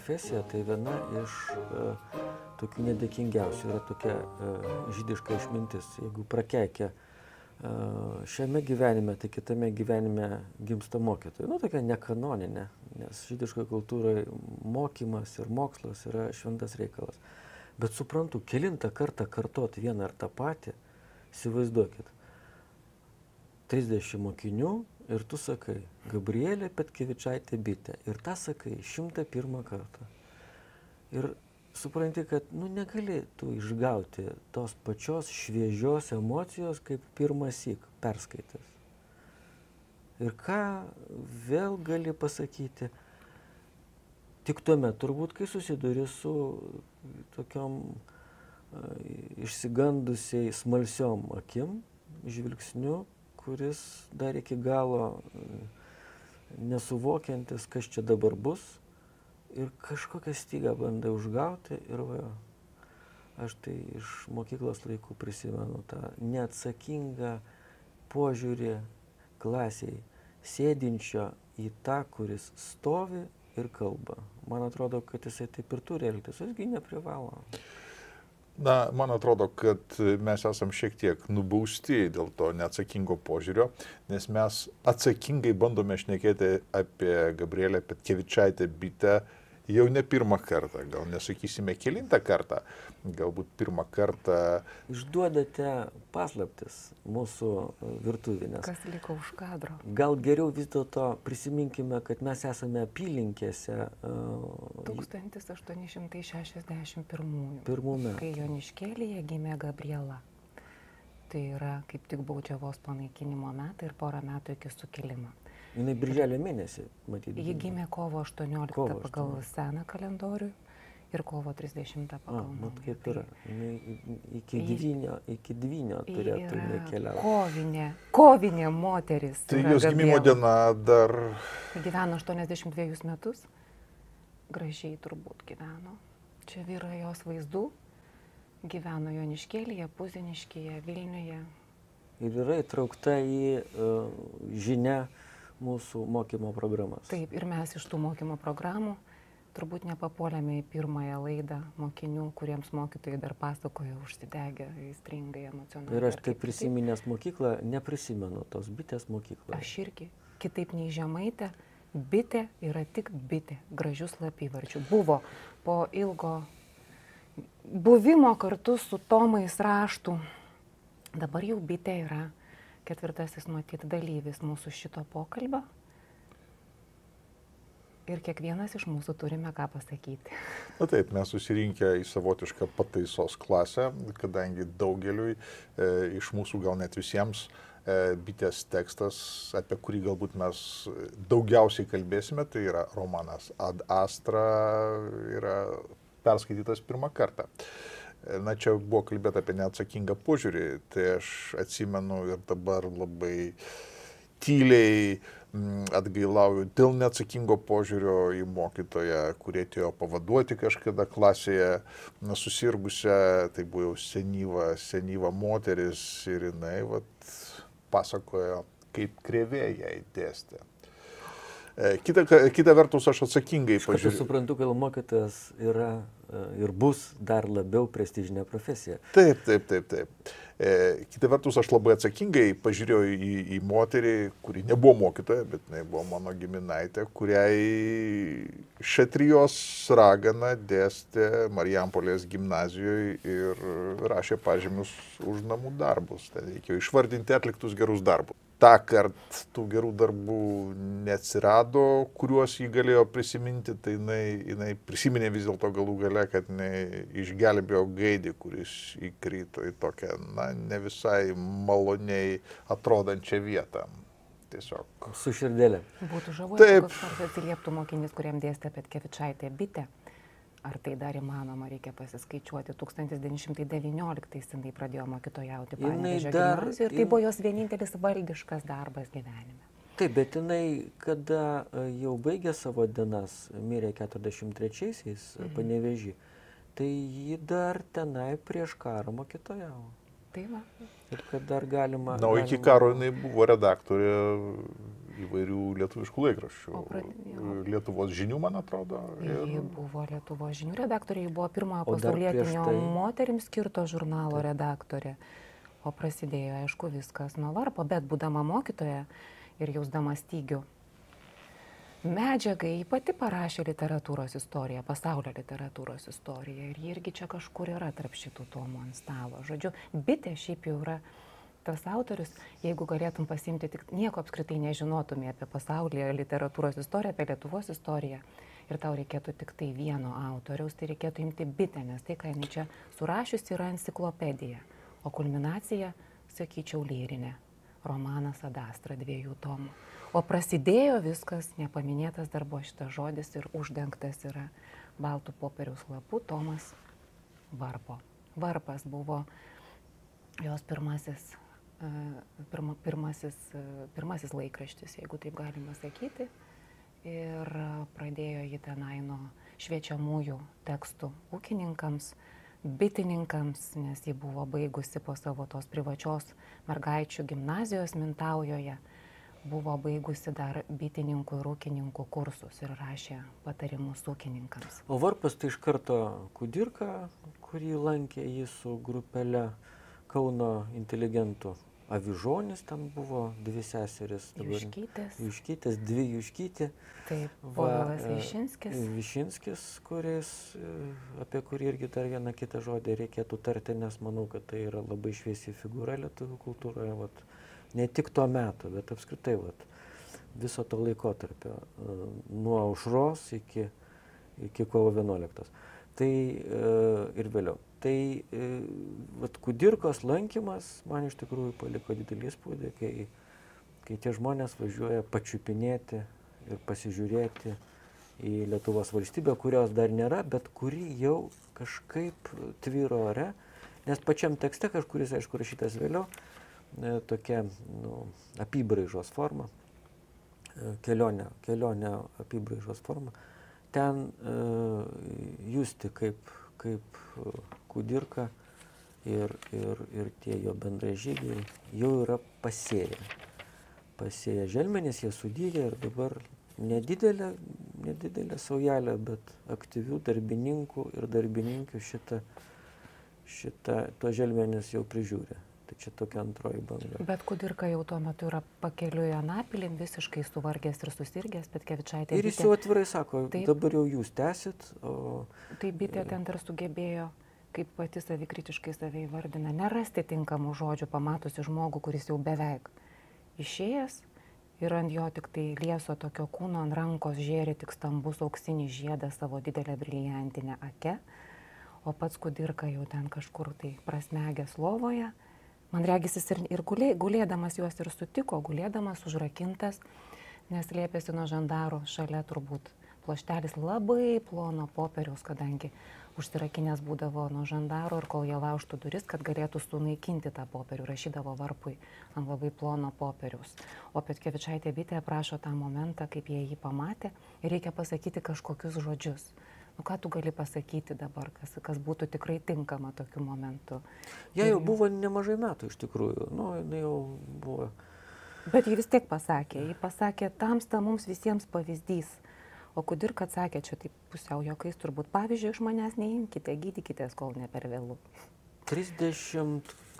profesija tai viena iš e, tokių nedėkingiausių. Yra tokia e, žydiška išmintis. Jeigu prakeikia e, šiame gyvenime, tai kitame gyvenime gimsta mokytojai. Nu, tokia nekanoninė, nes žydiškoje kultūroje mokymas ir mokslas yra šventas reikalas. Bet suprantu, kilintą kartą kartoti vieną ar tą patį, įsivaizduokit. 30 mokinių ir tu sakai, Gabrielė Petkevičaitė bitė. Ir tą sakai 101 kartą. Ir supranti, kad nu, negali tu išgauti tos pačios šviežios emocijos, kaip pirmas įk perskaitęs. Ir ką vėl gali pasakyti, tik tuomet turbūt, kai susiduri su tokiom uh, išsigandusiai smalsiom akim, žvilgsniu, kuris dar iki galo e, nesuvokiantis, kas čia dabar bus ir kažkokią stygą bandai užgauti ir va, aš tai iš mokyklos laikų prisimenu tą neatsakingą požiūrį klasiai, sėdinčio į tą, kuris stovi ir kalba. Man atrodo, kad jisai taip ir turi elgtis, jisgi neprivalo. Na, man atrodo, kad mes esam šiek tiek nubausti dėl to neatsakingo požiūrio, nes mes atsakingai bandome šnekėti apie Gabrielę Petkevičaitę bitę jau ne pirmą kartą, gal nesakysime kilintą kartą, galbūt pirmą kartą. Išduodate paslaptis mūsų virtuvinės. Kas liko už kadro? Gal geriau vis dėlto prisiminkime, kad mes esame apylinkėse. Uh, 1861. Pirmų metų. Kai Joniškėlėje gimė Gabriela. Tai yra kaip tik baudžiavos panaikinimo metai ir porą metų iki sukilimo. Jis birželio mėnesį, matyti. Ji gimė kovo 18 kovo 18. pagal seną kalendorių ir kovo 30 pagal. A, mat kaip yra. Iki dvinio, iki dvinio turėtų nekeliauti. Kovinė, kovinė moteris. Tai jos gimimo diena dar. Gyveno 82 metus. Gražiai turbūt gyveno. Čia vyra jos vaizdų. Gyveno Joniškėlėje, Puziniškėje, Vilniuje. Ir yra įtraukta į uh, žinią mūsų mokymo programas. Taip, ir mes iš tų mokymo programų turbūt nepapuolėme į pirmąją laidą mokinių, kuriems mokytojai dar pasakojo užsidegę, įstringai, emocionaliai. Ir aš tai prisiminęs mokyklą, neprisimenu tos bitės mokyklą. Aš irgi, kitaip nei žemaitė, bitė yra tik bitė, gražius lapyvarčių. Buvo po ilgo buvimo kartu su Tomais raštų, dabar jau bitė yra ketvirtasis matyt dalyvis mūsų šito pokalbio. Ir kiekvienas iš mūsų turime ką pasakyti. Na taip, mes susirinkę į savotišką pataisos klasę, kadangi daugeliui e, iš mūsų, gal net visiems, e, bitės tekstas, apie kurį galbūt mes daugiausiai kalbėsime, tai yra romanas Ad Astra, yra perskaitytas pirmą kartą. E, Na, čia buvo kalbėta apie neatsakingą požiūrį, tai aš atsimenu ir dabar labai tyliai mm, atgailauju dėl neatsakingo požiūrio į mokytoją, kurie atėjo pavaduoti kažkada klasėje na, susirgusią, tai buvo jau senyva, senyva moteris ir jinai vat, pasakojo, kaip krevė jai dėstė. E, kita, kita vertus, aš atsakingai pažiūrėjau. Aš suprantu, kad mokytojas yra e, ir bus dar labiau prestižinė profesija. Taip, taip, taip, taip. E, kita vertus, aš labai atsakingai pažiūrėjau į, į moterį, kuri nebuvo mokytoja, bet jinai buvo mano giminaitė, kuriai Šetrijos ragana dėstė Marijampolės gimnazijoje ir rašė pažymius už namų darbus. Ten reikėjo išvardinti atliktus gerus darbus tą kart tų gerų darbų neatsirado, kuriuos jį galėjo prisiminti, tai jinai, jinai prisiminė vis dėlto galų gale, kad išgelbėjo gaidį, kuris įkrito į tokią, na, ne visai maloniai atrodančią vietą. Tiesiog. Su širdėlė. Būtų žavu, jeigu kas nors atsilieptų mokinys, kuriam dėstė Petkevičaitė bitė. Ar tai dar įmanoma, reikia pasiskaičiuoti. 1919 jinai pradėjo mokytojauti Panevežio dar... gimnazijoje ir tai buvo jos vienintelis valdiškas darbas gyvenime. Taip, bet jinai, kada e, jau baigė savo dienas, mirė 43-aisiais mhm. Panevežį, tai ji dar tenai prieš karą mokytojavo. Tai va. Ir kad dar galima. Na, o iki karo jinai buvo redaktorė įvairių lietuviškų laikraščių. Jo. Lietuvos žinių, man atrodo. Ji buvo Lietuvos žinių redaktorė, ji buvo pirmojo pasaulietinio tai- moterims skirto žurnalo redaktorė. O prasidėjo, aišku, viskas nuo varpo, bet būdama mokytoja ir jausdama stygių medžiagai, pati parašė literatūros istoriją, pasaulio literatūros istoriją ir ji irgi čia kažkur yra tarp šitų tomų ant stalo. Žodžiu, bitė šiaip jau yra tas autorius, jeigu galėtum pasimti tik nieko apskritai nežinotumė apie pasaulį, literatūros istoriją, apie Lietuvos istoriją. Ir tau reikėtų tik tai vieno autoriaus, tai reikėtų imti bitę, nes tai, ką jinai čia surašiusi, yra enciklopedija. O kulminacija, sakyčiau, lyrinė. Romanas Adastra dviejų tomų. O prasidėjo viskas, nepaminėtas dar buvo šitas žodis ir uždengtas yra baltų popieriaus lapų Tomas Varpo. Varpas buvo jos pirmasis, pirma, pirmasis, pirmasis laikraštis, jeigu taip galima sakyti. Ir pradėjo jį tenai nuo šviečiamųjų tekstų ūkininkams, bitininkams, nes ji buvo baigusi po savo tos privačios mergaičių gimnazijos Mintaujoje, buvo baigusi dar bitininkų ir ūkininkų kursus ir rašė patarimus ūkininkams. O varpas tai iš karto Kudirka, kurį lankė jį su grupelė Kauno inteligentų. Avižonis ten buvo, dvi seseris. Juškytės, Juškytės, dvi Juškytė. taip, Povilas e, Višinskis. Višinskis, kuris, e, apie kurį irgi dar vieną kitą žodį reikėtų tarti, nes manau, kad tai yra labai šviesi figūra lietuvių kultūroje. Vat, ne tik tuo metu, bet apskritai vat, viso to laikotarpio, e, nuo aušros iki, iki kovo 11. Tai ir vėliau. Tai e, vat, kudirkos lankymas man iš tikrųjų paliko didelį įspūdį, kai, kai tie žmonės važiuoja pačiupinėti ir pasižiūrėti į Lietuvos valstybę, kurios dar nėra, bet kuri jau kažkaip tvyro ore, nes pačiam tekste kažkuris, aišku, rašytas vėliau, e, tokia nu, apibraižos forma, e, kelionė, kelionė apibraižos forma, ten e, justi kaip, kaip e, kudirka ir, ir, ir tie jo bendražygiai jau yra pasėję. Pasėję želmenys, jie sudyja ir dabar nedidelė, nedidelė saujelė, bet aktyvių darbininkų ir darbininkių šitą, šitą to želmenys jau prižiūri. Tai čia tokia antroji banga. Bet Kudirka jau tuo metu yra pakeliui Anapilim, visiškai suvargęs ir susirgęs, bet Kevičaitė. Ir jis jau atvirai sako, Taip. dabar jau jūs tęsit, o Tai bitė ten dar sugebėjo, kaip pati savikritiškai save įvardina, nerasti tinkamų žodžių, pamatusi žmogų, kuris jau beveik išėjęs ir ant jo tik tai lieso tokio kūno ant rankos žėri tik stambus auksinis žiedas savo didelę briliantinę akę, o pats kudirka jau ten kažkur tai prasmegęs lovoje. Man regis jis ir, ir gulė, gulėdamas juos ir sutiko, gulėdamas užrakintas, nes liepėsi nuo žandaro šalia turbūt ploštelis labai plono popieriaus, kadangi užsirakinęs būdavo nuo žandaro ir kol jie laužtų duris, kad galėtų sunaikinti tą popierių, rašydavo varpui ant labai plono popieriaus. O Petkevičaitė bitė aprašo tą momentą, kaip jie jį pamatė ir reikia pasakyti kažkokius žodžius. Nu ką tu gali pasakyti dabar, kas, kas būtų tikrai tinkama tokiu momentu. jie jau buvo nemažai metų iš tikrųjų. Nu, jinai jau buvo. Bet ji vis tiek pasakė, ji pasakė, tamsta mums visiems pavyzdys. O kudirka atsakė, čia taip pusiau jokais, turbūt pavyzdžiui, iš manęs neimkite, gydykitės, kol ne per vėlų.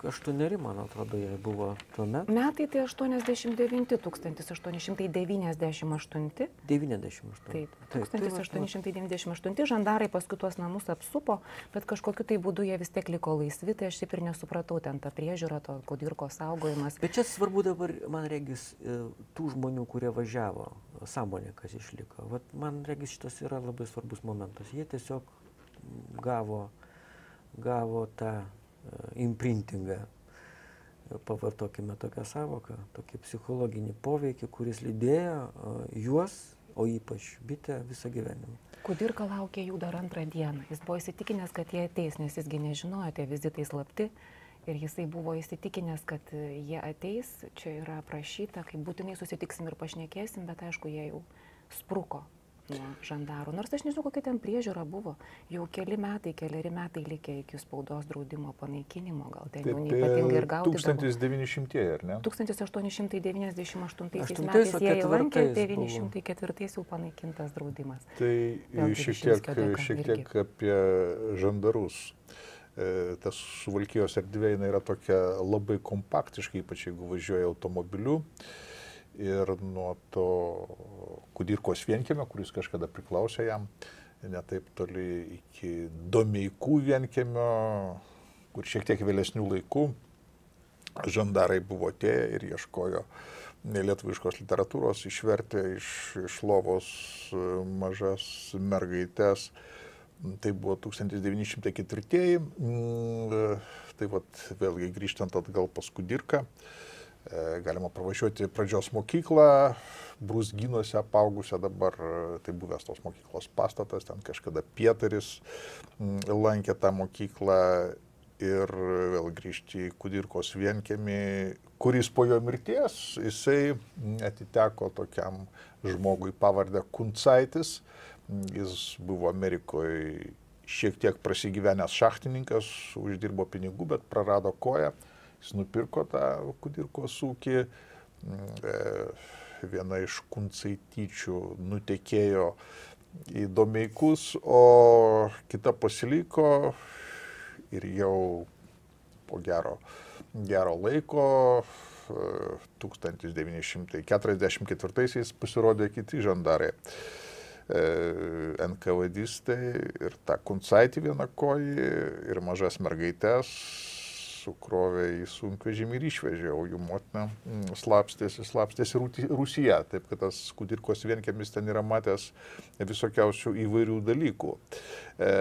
38, man atrodo, jai buvo tuo metu. Metai tai 89, 1898. 98. Taip, tai vat, nu, 1898 žandarai paskui tuos namus apsupo, bet kažkokiu tai būdu jie vis tiek liko laisvi, tai aš šiaip ir nesupratau ten tą priežiūrą, to kudirko saugojimas. Bet čia svarbu dabar, man regis, e, tų žmonių, kurie važiavo, sąmonė, kas išliko. Vat man regis šitas yra labai svarbus momentas. Jie tiesiog gavo, gavo tą imprintingą, e, pavartokime tokią savoką, tokį psichologinį poveikį, kuris lydėjo uh, juos, o ypač bitę visą gyvenimą. Kudirka laukė jų dar antrą dieną. Jis buvo įsitikinęs, kad jie ateis, nes jisgi nežinojo, tie vizitai slapti. Ir jisai buvo įsitikinęs, kad e, jie ateis, čia yra aprašyta, kaip būtinai susitiksim ir pašnekėsim, bet aišku, jie jau spruko nuo žandarų. Nors aš nežinau, kokia ten priežiūra buvo. Jau keli metai, keliari metai likę iki spaudos draudimo panaikinimo, gal ten jau neypatingai ir gaudė. 1900, ar ne? 1898 Aštuntais, metais jie įlankė, ketvirtais buvo. 904 jau panaikintas draudimas. Tai šiek tiek, šiek tiek apie žandarus. E, Tas suvalkijos erdvė yra tokia labai kompaktiška, ypač jeigu važiuoja automobiliu. Ir nuo to Kudirkos vienkėmio, kuris kažkada priklausė jam, netaip toli iki Domeikų vienkėmio, kur šiek tiek vėlesnių laikų žandarai buvo atėję ir ieškojo lietuviškos literatūros, išvertė iš, iš lovos e, mažas mergaitės. Tai buvo 1904. mm, e, Tai vat, vėlgi grįžtant atgal pas Kudirką, galima pravažiuoti pradžios mokyklą, Brusginuose apaugusią dabar, e, tai buvęs tos mokyklos pastatas, ten kažkada Pietaris lankė tą mokyklą ir vėl grįžti į Kudirkos vienkėmį, kuris po jo mirties, jisai atiteko tokiam žmogui pavardę Kuncaitis. Jis buvo Amerikoje šiek tiek prasigyvenęs šachtininkas, uždirbo pinigų, bet prarado koją. Jis nupirko tą Kudirkos ūkį. Mm, e, Viena iš kuncaityčių nutekėjo į domeikus, o kita pasiliko ir jau po gero, gero laiko, e, 1944-aisiais pasirodė kiti žandarai. E, NKVDistai ir tą kuncaitį vieną kojį ir mažas mergaitės sukrovė į sunkvežimį ir išvežė, o jų motina mm, slapstėsi, slapstėsi Rusija. Taip kad tas Kudirkos vienkėmis ten yra matęs visokiausių įvairių dalykų. E,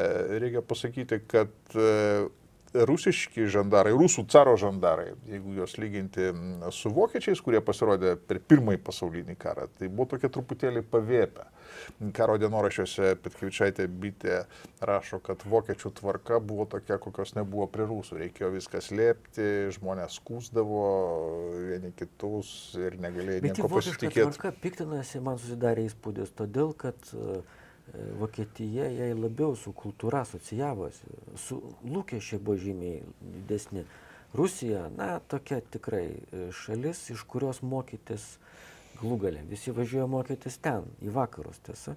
Reikia pasakyti, kad e, rusiški žandarai, rusų caro žandarai, jeigu juos lyginti su vokiečiais, kurie pasirodė per pirmąjį pasaulinį karą, tai buvo tokie truputėlį pavėpę. Karo dienoraščiuose Petkevičiaitė bitė rašo, kad vokiečių tvarka buvo tokia, kokios nebuvo prie rusų. Reikėjo viską slėpti, žmonės skūsdavo vieni kitus ir negalėjo nieko pasitikėti. tvarką piktinasi, man susidarė įspūdis, todėl kad e, Vokietija jai labiau su kultūra asocijavosi, su lūkesčiai buvo žymiai didesni. Rusija, na, tokia tikrai e, šalis, iš kurios mokytis glūgalė. Visi važiuoja mokytis ten, į vakarus, tiesa.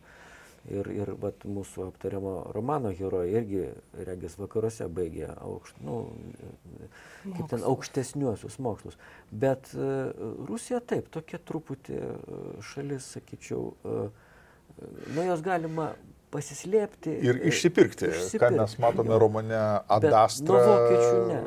Ir, ir vat, mūsų aptariamo romano herojai irgi, regis, vakaruose baigė aukšt, nu, kaip ten aukštesniuosius mokslus. Bet e, Rusija taip, tokia truputį e, šalis, sakyčiau, e, nuo jos galima pasislėpti. Ir e, išsipirkti, ką išsipirkti, mes matome jo. romane Bet Adastra. nuo vokiečių ne.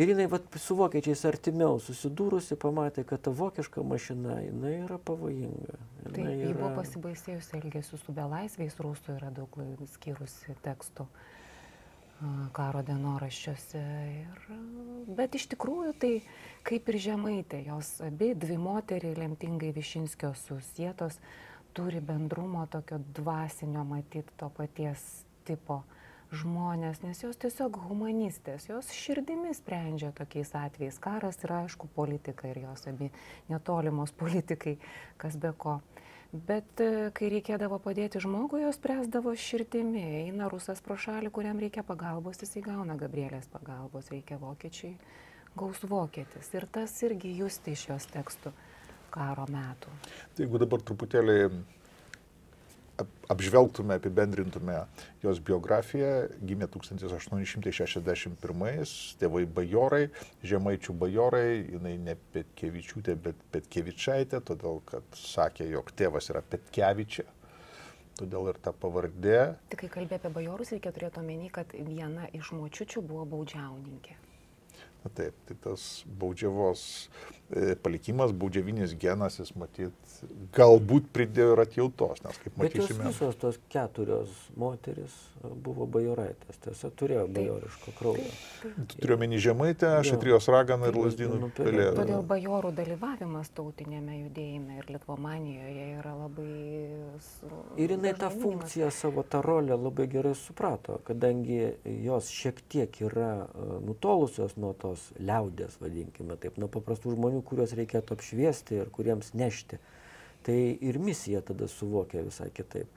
Ir jinai vat, su vokiečiais artimiau susidūrusi, pamatė, kad ta vokiška mašina, jinai yra pavojinga. Tai Jinai buvo yra- pasibaisėjusi elgesiu su belaisviais, rusų yra daug skyrusi tekstų karo dienoraščiuose. Ir, bet iš tikrųjų tai kaip ir žemaitė, jos abi dvi moteriai lemtingai Višinskio susietos turi bendrumo tokio dvasinio matyti to paties tipo žmonės, nes jos tiesiog humanistės, jos širdimi sprendžia tokiais atvejais. Karas yra aišku politika ir jos abi netolimos politikai, kas be ko. Bet e, kai reikėdavo padėti žmogui, jos spręsdavo širdimi. Eina rusas pro šalį, kuriam reikia pagalbos, jisai gauna Gabrielės pagalbos, reikia vokiečiai, gaus vokietis. Ir tas irgi justi iš jos tekstų karo metų. Tai jeigu dabar truputėlį ap- apžvelgtume, apibendrintume jos biografiją, gimė 1861, tėvai bajorai, žemaičių bajorai, jinai ne Petkevičiūtė, bet Petkevičaitė, todėl kad sakė, jog tėvas yra Petkevičia, todėl ir ta pavardė. Tik kai kalbė apie bajorus, reikia turėti omeny, kad viena iš močiučių buvo baudžiauninkė. Na taip, tai tas baudžiavos e, palikimas, baudžiavinis genas, jis matyt, galbūt pridėjo ir atjautos, nes kaip matysime. visos tos keturios moteris e, buvo bajoraitės, tiesa, turėjo bajoriško kraujo. Turiu menį žemaitę, Jo. šatrijos raganą ir lasdynų pelė. Todėl bajorų dalyvavimas tautinėme judėjime ir Lietuvomanijoje yra labai... Ir jinai tą funkciją, savo tą rolę labai gerai suprato, kadangi jos šiek tiek yra e, nutolusios nuo tos liaudės, vadinkime taip, nuo paprastų žmonių, kuriuos reikėtų apšviesti ir kuriems nešti. Tai ir misija tada suvokė visai kitaip.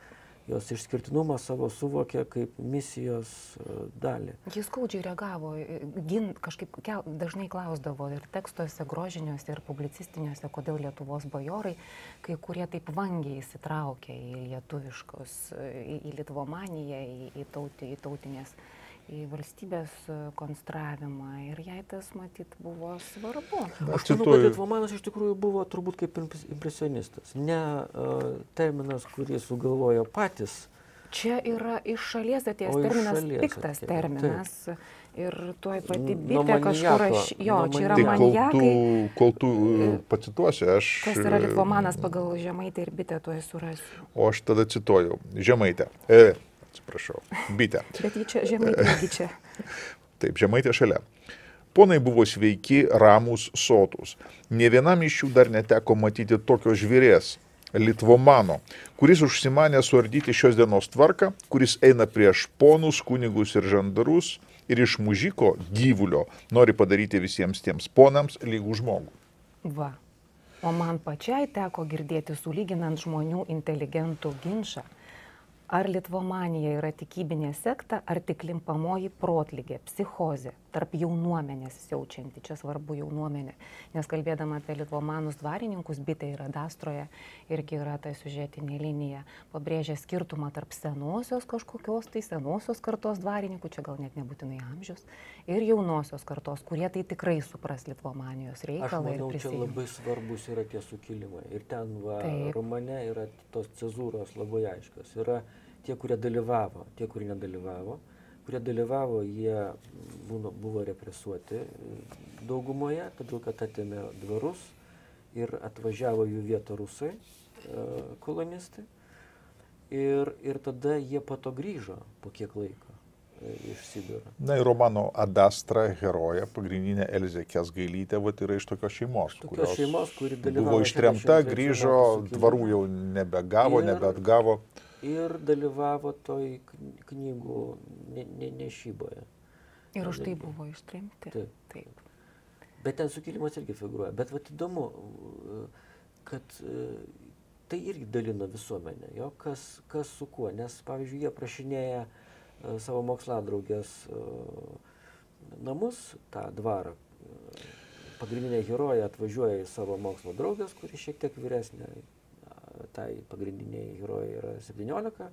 jos išskirtinumą savo suvokė kaip misijos e, dalį. Jis skaudžiai reagavo, e, gin, kažkaip kel, dažnai klausdavo ir tekstuose, grožiniuose, ir publicistiniuose, kodėl Lietuvos bajorai, kai kurie taip vangiai įsitraukė į lietuviškos, e, į, į Lietuvomaniją, į, į, tauti, į tautinės į valstybės konstravimą ir jai tas matyt buvo svarbu. Aš manau, kad Litvomanas iš tikrųjų buvo turbūt kaip impresionistas, ne uh, terminas, kurį sugalvojo patys. Čia yra iš šalies atėjęs terminas, šalies piktas atėjo. terminas. Taip. Ir tuoj pati bitė kažkur aš, jo, čia yra tai manijakai. Kol tu, kol tu e, pacituosi, aš... Kas yra Litvomanas pagal žemaitę ir bitę, tuoj surasiu. O aš tada cituoju, žemaitę. E, atsiprašau, bitę. Bet jį čia žemaitė čia. Taip, žemaitė šalia. Ponai buvo sveiki, ramus, sotus. Ne vienam iš jų dar neteko matyti tokio žvėrės, Litvomano, kuris užsimanė suardyti šios dienos tvarką, kuris eina prieš ponus, kunigus ir žandarus ir iš mužiko gyvulio nori padaryti visiems tiems ponams lygų žmogų. Va. O man pačiai teko girdėti sulyginant žmonių inteligentų ginčą Ar litvomanija yra tikybinė sekta, ar tik limpamoji protlygė, psichozė, tarp jaunuomenės siaučianti, čia svarbu jaunuomenė, nes kalbėdama apie litvomanus dvarininkus, bitė yra dastroje, irgi yra ta sužetinė linija, pabrėžia skirtumą tarp senosios kažkokios, tai senosios kartos dvarininkų, čia gal net nebūtinai amžius, ir jaunosios kartos, kurie tai tikrai supras litvomanijos reikalą. Aš manau, čia labai svarbus yra tie sukilimai. Ir ten va, romane yra tos cezūros labai aiškios. Yra tie, kurie dalyvavo, tie, kurie nedalyvavo. Kurie dalyvavo, jie buvo, buvo represuoti daugumoje, todėl kad atėmė dvarus ir atvažiavo jų vietą rusai, e, kolonistai. Ir, ir tada jie pato grįžo po kiek laiko e, iš Sibiro. Na ir romano Adastra heroja, pagrindinė Elzė Kesgailytė, va yra iš tokios šeimos. Tokios šeimos, kuri buvo ištremta, grįžo, dvarų jau nebegavo, ir, nebeatgavo. Ir dalyvavo toj knygų ne, ne, nešyboje. Ir už tai buvo ištremti. Taip. Taip. Bet ten sukilimas irgi figūruoja. Bet vat įdomu, kad tai irgi dalino visuomenę, jo, kas, kas su kuo. Nes, pavyzdžiui, jie prašinėja savo moksladrougės e, namus, tą dvarą. Pagrindinė herojė atvažiuoja į savo mokslo draugės, kuri šiek tiek vyresnė, tai pagrindiniai herojai yra 17,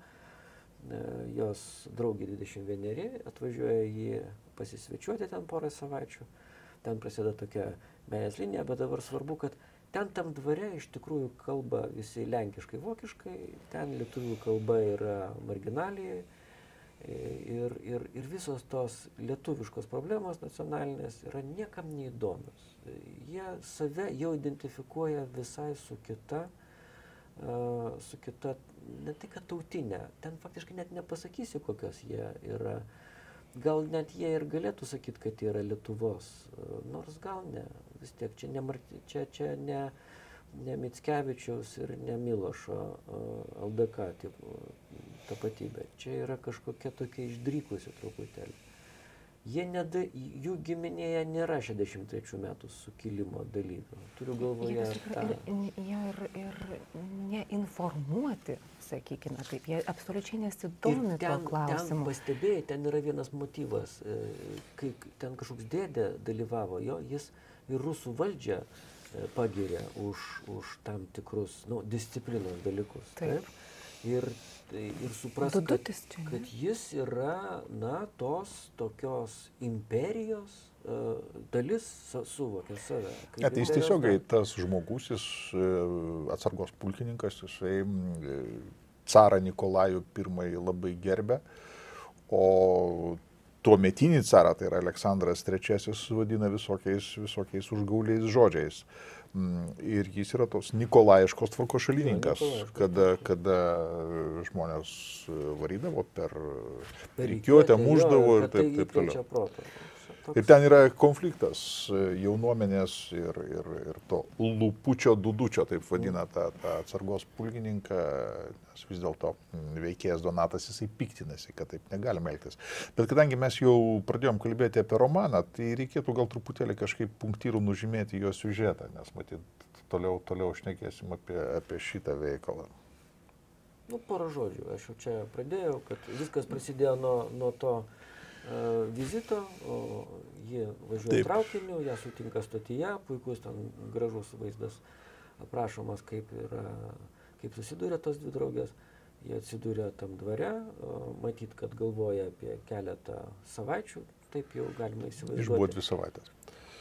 e, jos draugė 21 atvažiuoja jį pasisvečiuoti ten porą savaičių, ten prasideda tokia meilės linija, bet dabar svarbu, kad ten tam dvare iš tikrųjų kalba visi lenkiškai, vokiškai, ten lietuvių kalba yra marginalijai. E, ir, ir, ir visos tos lietuviškos problemos nacionalinės yra niekam neįdomios. Jie save jau identifikuoja visai su kita uh, su kita, ne tik tautinė, ten faktiškai net nepasakysi, kokios jie yra. Gal net jie ir galėtų sakyti, kad jie yra Lietuvos, nors gal ne, vis tiek čia ne, čia, čia ne, ne Mitskevičiaus ir ne Milošo LDK tipo, tapatybė, čia yra kažkokia tokia išdrykusi truputėlį jie neda, jų giminėje nėra 63 metų sukilimo dalyvių. Turiu galvoje. Jie ir, ir, ir neinformuoti, sakykime taip, jie absoliučiai nesidomi tuo klausimu. Pastebėjai, ten yra vienas motyvas, e, kai ten kažkoks dėdė dalyvavo, jo, jis ir rusų valdžią e, pagirė už, už tam tikrus nu, disciplinos dalykus. Taip. taip? Ir ir supras, kad, kad jis yra, na, tos tokios imperijos uh, dalis suvokia save. Ne, tai jis tiesiogiai tas žmogus, jis uh, atsargos pulkininkas, jisai uh, carą Nikolajų I labai gerbė, o tuo metinį carą, tai yra Aleksandras III, vadina visokiais, visokiais užgauliais žodžiais. Mm, ir jis yra tos Nikolaiškos tvarkos šalininkas, kada, kada žmonės varydavo per reikiuotę, muždavo ir taip, taip toliau. Ir ten yra konfliktas e, jaunuomenės ir, ir, ir to lūpučio dudučio, taip vadina tą, tą atsargos pulkininką, nes vis dėlto veikėjas Donatas jisai piktinasi, kad taip negalima elgtis. Bet kadangi mes jau pradėjom kalbėti apie romaną, tai reikėtų gal truputėlį kažkaip punktyrų nužymėti jo siužetą, nes matyt, toliau, toliau šnekėsim apie, apie šitą veikalą. Nu, porą žodžių. Aš jau čia pradėjau, kad viskas prasidėjo nuo, nuo to uh, vizito. O, ji važiuoja Taip. traukiniu, ją sutinka stotyje, puikus ten gražus vaizdas aprašomas, kaip, yra, kaip susiduria tos dvi draugės. Jie atsidūrė tam dvare, matyt, kad galvoja apie keletą savaičių, taip jau galima Išbuvo įsivaizduoti. dvi savaitės.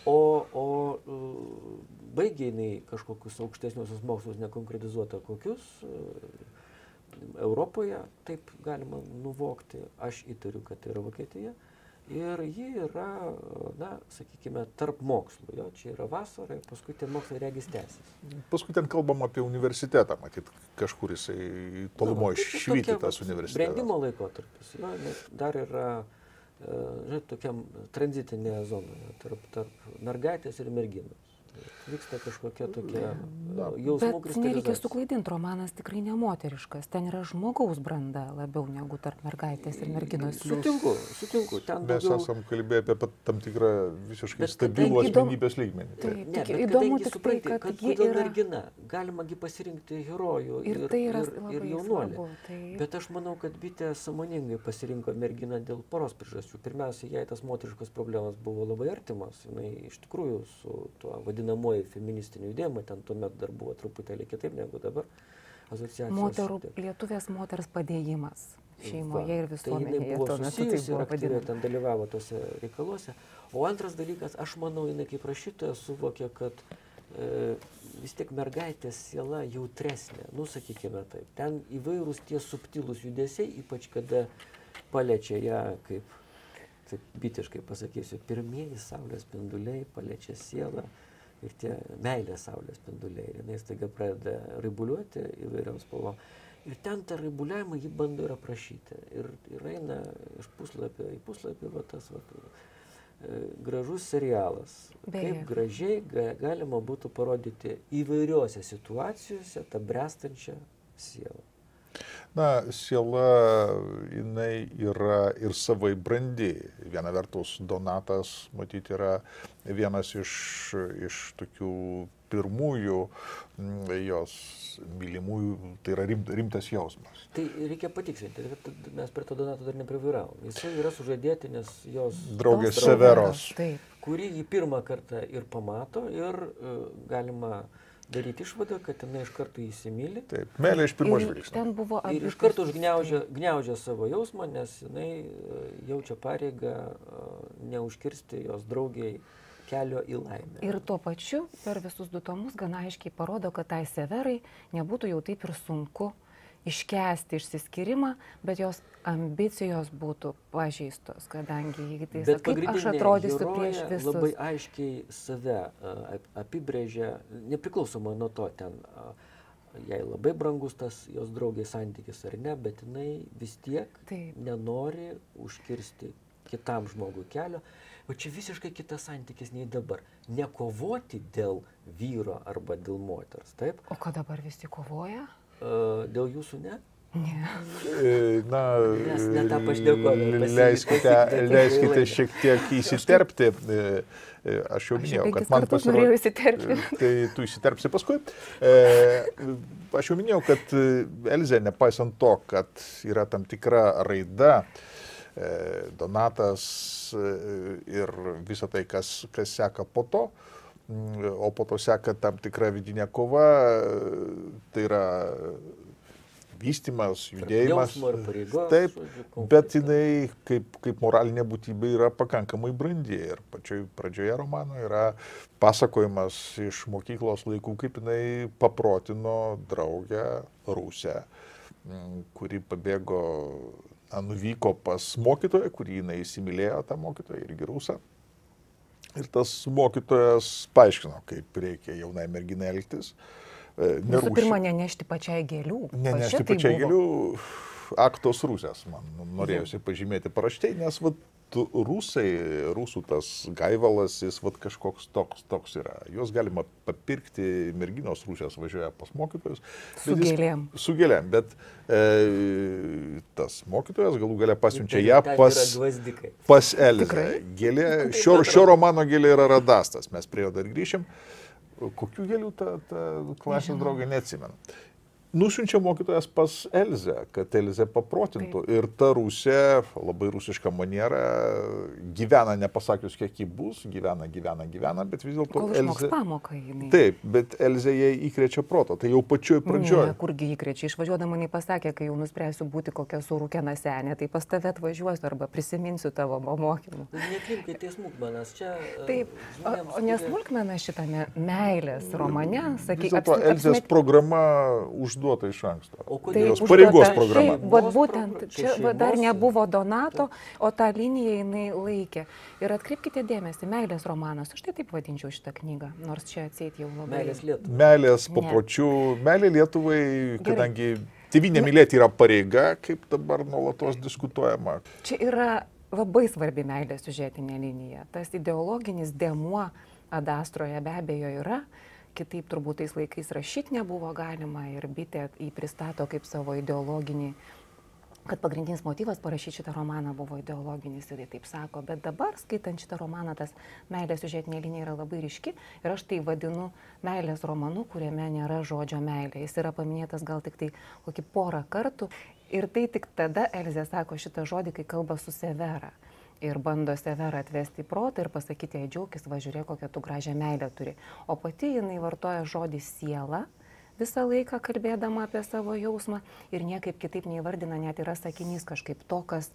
O, o uh, baigė jinai kažkokius aukštesniosius mokslus, nekonkretizuota kokius, uh, Europoje taip galima nuvokti, aš įtariu, kad tai yra Vokietija. Ir ji yra, na, sakykime, tarp mokslų. Jo, čia yra vasara ir paskui tie mokslai regis tęsis. Paskui ten kalbam apie universitetą, matyt, kažkur jisai tolumoje Nu, tai švyti tokia, tas universitetas. Brendimo laikotarpis. Jo, dar yra, e, žinai, tokiam tranzitinėje zonoje tarp, tarp mergaitės ir merginos. Vyksta kažkokia tokia jausmų Bet nereikia kristalizacija. suklaidinti, romanas tikrai nemoteriškas. Ten yra žmogaus branda labiau negu tarp mergaitės ir merginos. Sutinku, sutinku. Ten Mes daugiau... esam kalbėję apie tam tikrą visiškai Bet stabilų asmenybės lygmenį. Taip. Ne, tik įdomu tik tai, supranti, kad kad ji kodėl yra- mergina, galima gi pasirinkti herojų Ir ir, tai ir, ir jaunuolį. svarbu. Tai... Bet aš manau, kad bitė samoningai pasirinko merginą dėl poros priežasčių. Pirmiausia, jai tas moteriškos problemas buvo labai artimas. Jis iš tikrųjų su tuo vadinamoju feministiniu judėjimu, ten tuomet dar buvo truputėlį kitaip negu dabar. Moterų, lietuvės moters padėjimas šeimoje ir Tai visuomenėje. jinai buvo tai susijusi ir buvo aktyviai ten dalyvavo tose reikaluose. O antras dalykas, aš manau, jinai kaip rašytoja suvokė, kad e, vis tiek mergaitės siela jautresnė, nu sakykime taip. Ten įvairūs tie subtilūs judesiai, ypač kada paliečia ją, kaip, taip bitiškai pasakysiu, pirmieji saulės spinduliai paliečia sielą. Ir tie meilės saulės spinduliai, ir jinai staiga pradeda raibuliuoti įvairiom spalvom. Ir ten tą raibuliavimą jį bando ir aprašyti. Ir, ir eina iš puslapio į puslapį va, tas va, e, gražus serialas. Beje. Kaip gražiai ga, galima būtų parodyti įvairiuose situacijose tą brestančią sielą. Na, siela, jinai yra ir savai brandi. Viena vertus, Donatas, matyti, yra vienas iš, iš tokių pirmųjų mm, jos mylimųjų, tai yra rimt, rimtas jausmas. Tai reikia patikslinti, kad mes prie to Donato dar nepriviravom. Jisai yra sužadėtinės jos Draugės Severos. Taip. kurį jį pirmą kartą ir pamato ir uh, galima daryti išvadą, kad jinai iš karto įsimylė. Taip, meilė iš pirmo Ir žvilgsnio. Ten buvo Ir iš abipusis- karto užgniaužia, gniaužia savo jausmą, nes jinai e, jaučia pareigą e, neužkirsti jos draugiai kelio į laimę. Ir tuo pačiu per visus du tomus gana aiškiai parodo, kad tai severai nebūtų jau taip ir sunku iškesti išsiskyrimą, bet jos ambicijos būtų pažeistos, kadangi jį tai kaip aš atrodysiu prieš visus. Labai aiškiai save apibrėžia, nepriklausomai nuo to ten, jai labai brangus tas jos draugės santykis ar ne, bet jinai vis tiek Taip. nenori užkirsti kitam žmogui kelio. O čia visiškai kitas santykis nei dabar. Nekovoti dėl vyro arba dėl moters, taip? O ką dabar visi kovoja? A, dėl jūsų ne? Ne. E, Na, Mes ne tą pašnekovę pasi- leiskite, leiskite šiek tiek įsiterpti. E, e, Aš jau Aš minėjau, penkis kad man įsiterpti. Tai tu įsiterpsi paskui. E, Aš jau minėjau, kad e, Elzė, nepaisant to, kad yra tam tikra raida, e, Donatas e, ir visa tai, kas, kas seka po to, mm, o po to seka tam tikra vidinė kova, e, tai yra vystimas, judėjimas. pareigos, Taip, bet jinai kaip, kaip moralinė būtybė yra pakankamai brandi. Ir pačioj pradžioje romano yra pasakojimas iš mokyklos laikų, kaip jinai paprotino draugę Rusę, kuri pabėgo, nuvyko pas mokytoją, kurį jinai įsimylėjo, tą mokytoją irgi Rusą. Ir tas mokytojas paaiškino, kaip reikia jaunai merginai elgtis. E, Visų pirma, nenešti pačiai gėlių. Ne, Va nes čia taip tai pačiai buvo. giliu aktos rusės, man norėjusi pažymėti paraštei, nes vat, tu- rusai, rusų tas gaivalas, jis vat, kažkoks toks, toks yra. Juos galima papirkti, merginos rusės važiuoja pas mokytojus. Su gėlėm. Su gėlėm, bet e, tas mokytojas galų galę pasiunčia ją pas, pas. Tikrai? Gėlė, šio, šio romano gėlė yra radastas, mes prie jo dar grįšim. Kokių gėlių ta, ta klasės draugė neatsimenu. Nusiunčia mokytojas pas Elzę, kad Elzė paprotintų. Taip. Ir ta Rusė, labai rusiška maniera, gyvena nepasakius, kiek ji bus, gyvena, gyvena, gyvena, bet vis dėlto... Elzė... pamoką jinai. Taip, bet Elzė jai įkrečia proto, tai jau pačioj pradžioje. Ne, kurgi įkrečia, išvažiuodama jinai pasakė, kai jau nuspręsiu būti kokia surūkena senė, tai pas tave atvažiuosiu arba prisiminsiu tavo mokymų. Neklimkite smulkmenas, čia... E, Taip, o, o nesmulkmena šitame meilės romane, sakykime. Elzės programa užduota iš anksto. O kodėl? Jos pareigos programa. Taip, bet būtent čia va, dar nebuvo Donato, o tą liniją jinai laikė. Ir atkreipkite dėmesį, meilės romanas, aš tai taip vadinčiau šitą knygą, nors čia atseit jau labai. Meilės Lietuvai. Meilės papročių, meilė Lietuvai, kadangi tėvinė mylėti yra pareiga, kaip dabar nuolatos diskutuojama. Čia yra labai svarbi meilės sužetinė linija. Tas ideologinis dėmuo Adastroje be abejo yra, kitaip turbūt tais laikais rašyti nebuvo galima ir bitė jį pristato kaip savo ideologinį, kad pagrindinis motyvas parašyti šitą romaną buvo ideologinis jie taip sako, bet dabar skaitant šitą romaną tas meilės sužetinė linija yra labai ryški ir aš tai vadinu meilės romanu, kuriame nėra žodžio meilė. Jis yra paminėtas gal tik tai kokį porą kartų ir tai tik tada Elzė sako šitą žodį, kai kalba su Severa ir bando Severą atvesti į protą ir pasakyti, jai džiaugis, važiuok, kokią tu gražią meilę turi. O pati jinai vartoja žodį siela visą laiką kalbėdama apie savo jausmą ir niekaip kitaip neįvardina, net yra sakinys kažkaip to, kas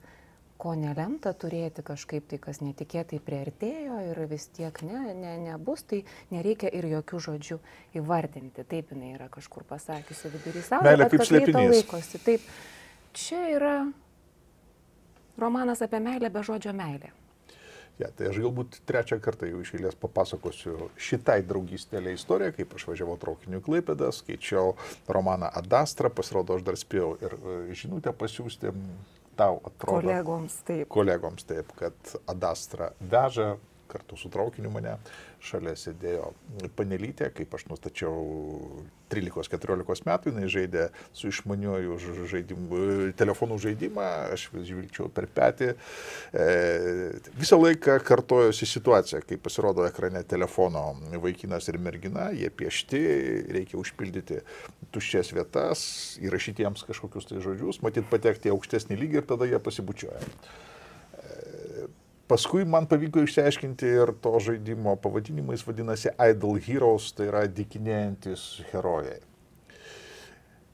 ko nelemta turėti kažkaip tai, kas netikėtai priartėjo ir vis tiek ne, ne, nebus, tai nereikia ir jokių žodžių įvardinti. Taip jinai yra kažkur pasakiusi vidury savo. Meilė kaip slėpinys. Laikosi. Taip, čia yra romanas apie meilę be žodžio meilė. Ja, tai aš galbūt trečią kartą jau iš eilės papasakosiu šitai draugystėlė istoriją, kaip aš važiavau traukiniu Klaipėdą, skaičiau romaną Adastra, pasirodo, aš dar spėjau ir e, žinutę pasiūsti tau atrodo. Kolegoms taip. Kolegoms taip, kad Adastra veža kartu su traukiniu mane, šalia sėdėjo panelytė, kaip aš nustačiau 13-14 metų, jinai žaidė su išmaniuoju žaidimu, telefonų žaidimą, aš vis žvilgčiau per petį. E, visą laiką kartojosi situacija, kai pasirodo ekrane telefono vaikinas ir mergina, jie piešti, reikia užpildyti tuščias vietas, įrašyti jiems kažkokius tai žodžius, matyt patekti į aukštesnį lygį ir tada jie pasibučiuoja. Paskui man pavyko išsiaiškinti ir to žaidimo pavadinimais vadinasi Idle Heroes, tai yra dikinėjantis herojai.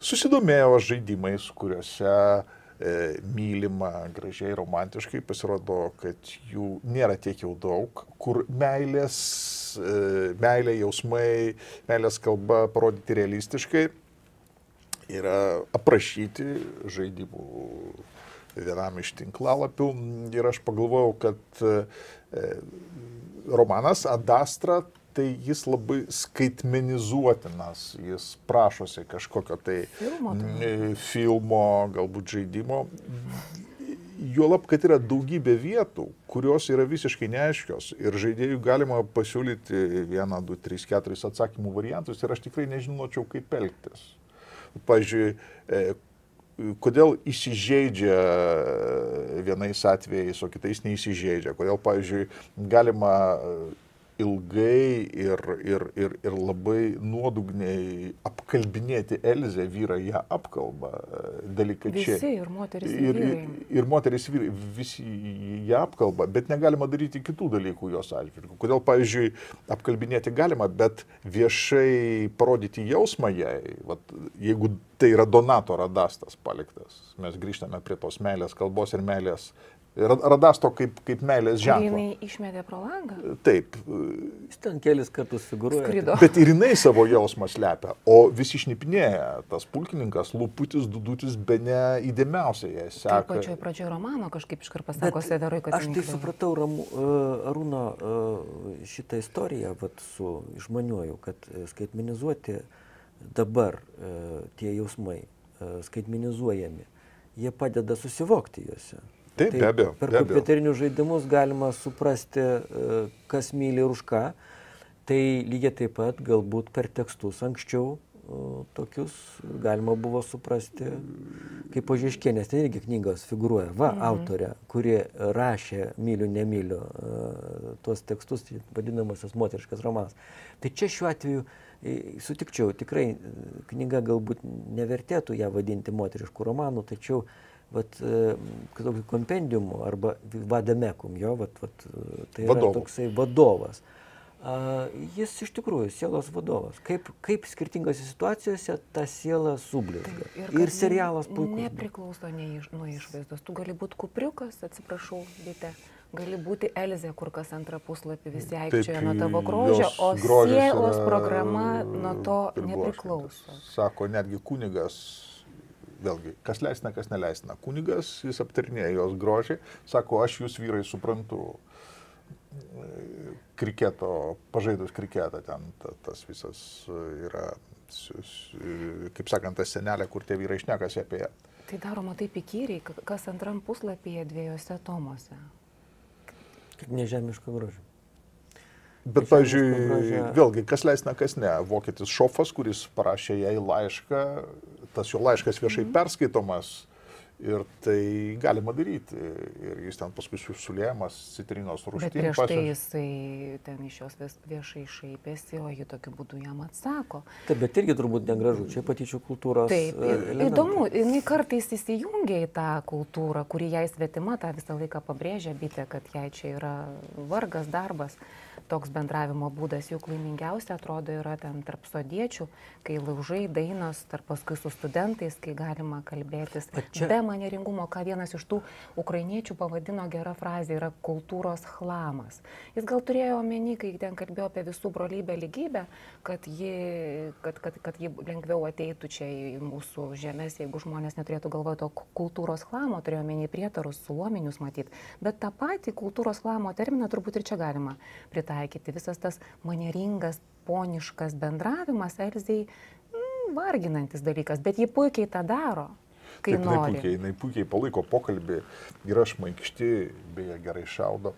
Susidomėjau žaidimais, kuriuose e, mylima gražiai, romantiškai, pasirodo, kad jų nėra tiek jau daug, kur meilės, e, meilė jausmai, meilės kalba parodyti realistiškai yra aprašyti žaidimų vienam iš tinklalapių. Ir aš pagalvojau, kad e, romanas Adastra tai jis labai skaitmenizuotinas, jis prašosi kažkokio tai filmo, filmo galbūt žaidimo. Juolab, kad yra daugybė vietų, kurios yra visiškai neaiškios. Ir žaidėjų galima pasiūlyti vieną, du, tris, keturis atsakymų variantus. Ir aš tikrai nežinočiau, kaip elgtis. Pavyzdžiui, e, kodėl įsižeidžia vienais atvejais, o kitais neįsižeidžia. Kodėl, pavyzdžiui, galima ilgai ir, ir, ir, ir labai nuodugniai apkalbinėti Elzę, vyrai ją apkalba e, delikačiai. Visi ir moteris. Ir, ir, ir moteris vyrai, visi ją apkalba, bet negalima daryti kitų dalykų jos atžvilgių. Kodėl, pavyzdžiui, apkalbinėti galima, bet viešai parodyti jausmą jai, vat, jeigu tai yra Donato radastas paliktas, mes grįžtame prie tos meilės kalbos ir meilės Radasto kaip, kaip meilės ženklą. Jinai išmetė pro langą? Taip. Jis ten kelis kartus figūruoja. Skrido. Bet ir jinai savo jausmą slepia, o visi šnipinėja. Tas pulkininkas, lūputis, dudutis, be ne įdėmiausiai ją seka. Taip, pačioj pradžioje romano kažkaip iškart pasako Severui, kad... Aš tai supratau Ramu, uh, Arūno uh, šitą istoriją vat, su išmaniuoju, kad skaitmenizuoti dabar tie jausmai skaitmenizuojami, jie padeda susivokti juose. Taip, tai be abejo. Per kompiuterinius žaidimus galima suprasti, e, kas myli ir už ką. Tai lygiai taip pat galbūt per tekstus anksčiau tokius galima buvo suprasti kaip Ožiškienės, ten irgi knygos figuruoja, va, mhm. autorė, kuri rašė myliu, nemyliu tuos tekstus, tai vadinamasis moteriškas romanas. Tai čia šiuo atveju sutikčiau, tikrai knyga galbūt nevertėtų ją vadinti moteriškų romanų, tačiau vat, tokį kompendiumų arba vademekum, jo, vat, vat, tai yra Vadovų. toksai vadovas jis iš tikrųjų sielos vadovas. Kaip, kaip skirtingose situacijose ta siela sublizga. Ir, ir serialas puikus. Nepriklauso ne iš, nuo išvaizdos. Tu gali būti kupriukas, atsiprašau, dėte. Gali būti Elzė, kur kas antrą puslapį visi aikčioja nuo tavo grožio, o sielos programa nuo to nepriklauso. Sako netgi kunigas vėlgi, kas leisna, kas neleisna. Kunigas, jis aptarnėja jos grožį, sako, aš jūs vyrai suprantu kriketo, pažaidus kriketą, ten ta, tas visas e, yra, kaip sakant, ta senelė, kur tie vyrai išnekasi apie ją. Tai daroma taip įkyriai, kas antram puslapyje dviejose tomuose. Kaip nežemiško grožio. Bet, pavyzdžiui, vėlgi, kas leisna, kas ne. Vokietis Šofas, kuris parašė jai laišką, tas jo laiškas viešai mm. perskaitomas, Ir tai galima daryti. Ir jis ten paskui sulėjamas citrinos rūgštim. Bet prieš tai jisai ten iš jos viešai šaipėsi, o ji tokiu būdu jam atsako. Taip, bet irgi turbūt negražu, čia patyčių kultūros. Taip, e, elementai. įdomu, jinai kartais įsijungia į tą kultūrą, kuri jai svetima, tą visą laiką pabrėžia bitė, kad jai čia yra vargas, darbas toks bendravimo būdas, juk laimingiausia atrodo yra ten tarp sodiečių, kai laužai dainos, tarp paskui su studentais, kai galima kalbėtis čia... be maneringumo, ką vienas iš tų ukrainiečių pavadino gera frazė, yra kultūros chlamas. Jis gal turėjo omeny, kai ten kalbėjo apie visų brolybę lygybę, kad ji, kad, kad, kad ji lengviau ateitų čia į mūsų žemės, jeigu žmonės neturėtų galvoje to kultūros chlamo, turėjo omeny prietarus, sulominius matyti. Bet tą patį kultūros chlamo terminą turbūt ir čia galima pritaikyti taikyti. Visas tas manieringas, poniškas bendravimas Elzai mm, varginantis dalykas, bet ji puikiai tą daro. Kai Taip, jinai puikiai, jinai puikiai palaiko pokalbį, yra šmaikšti, beje gerai šaudo.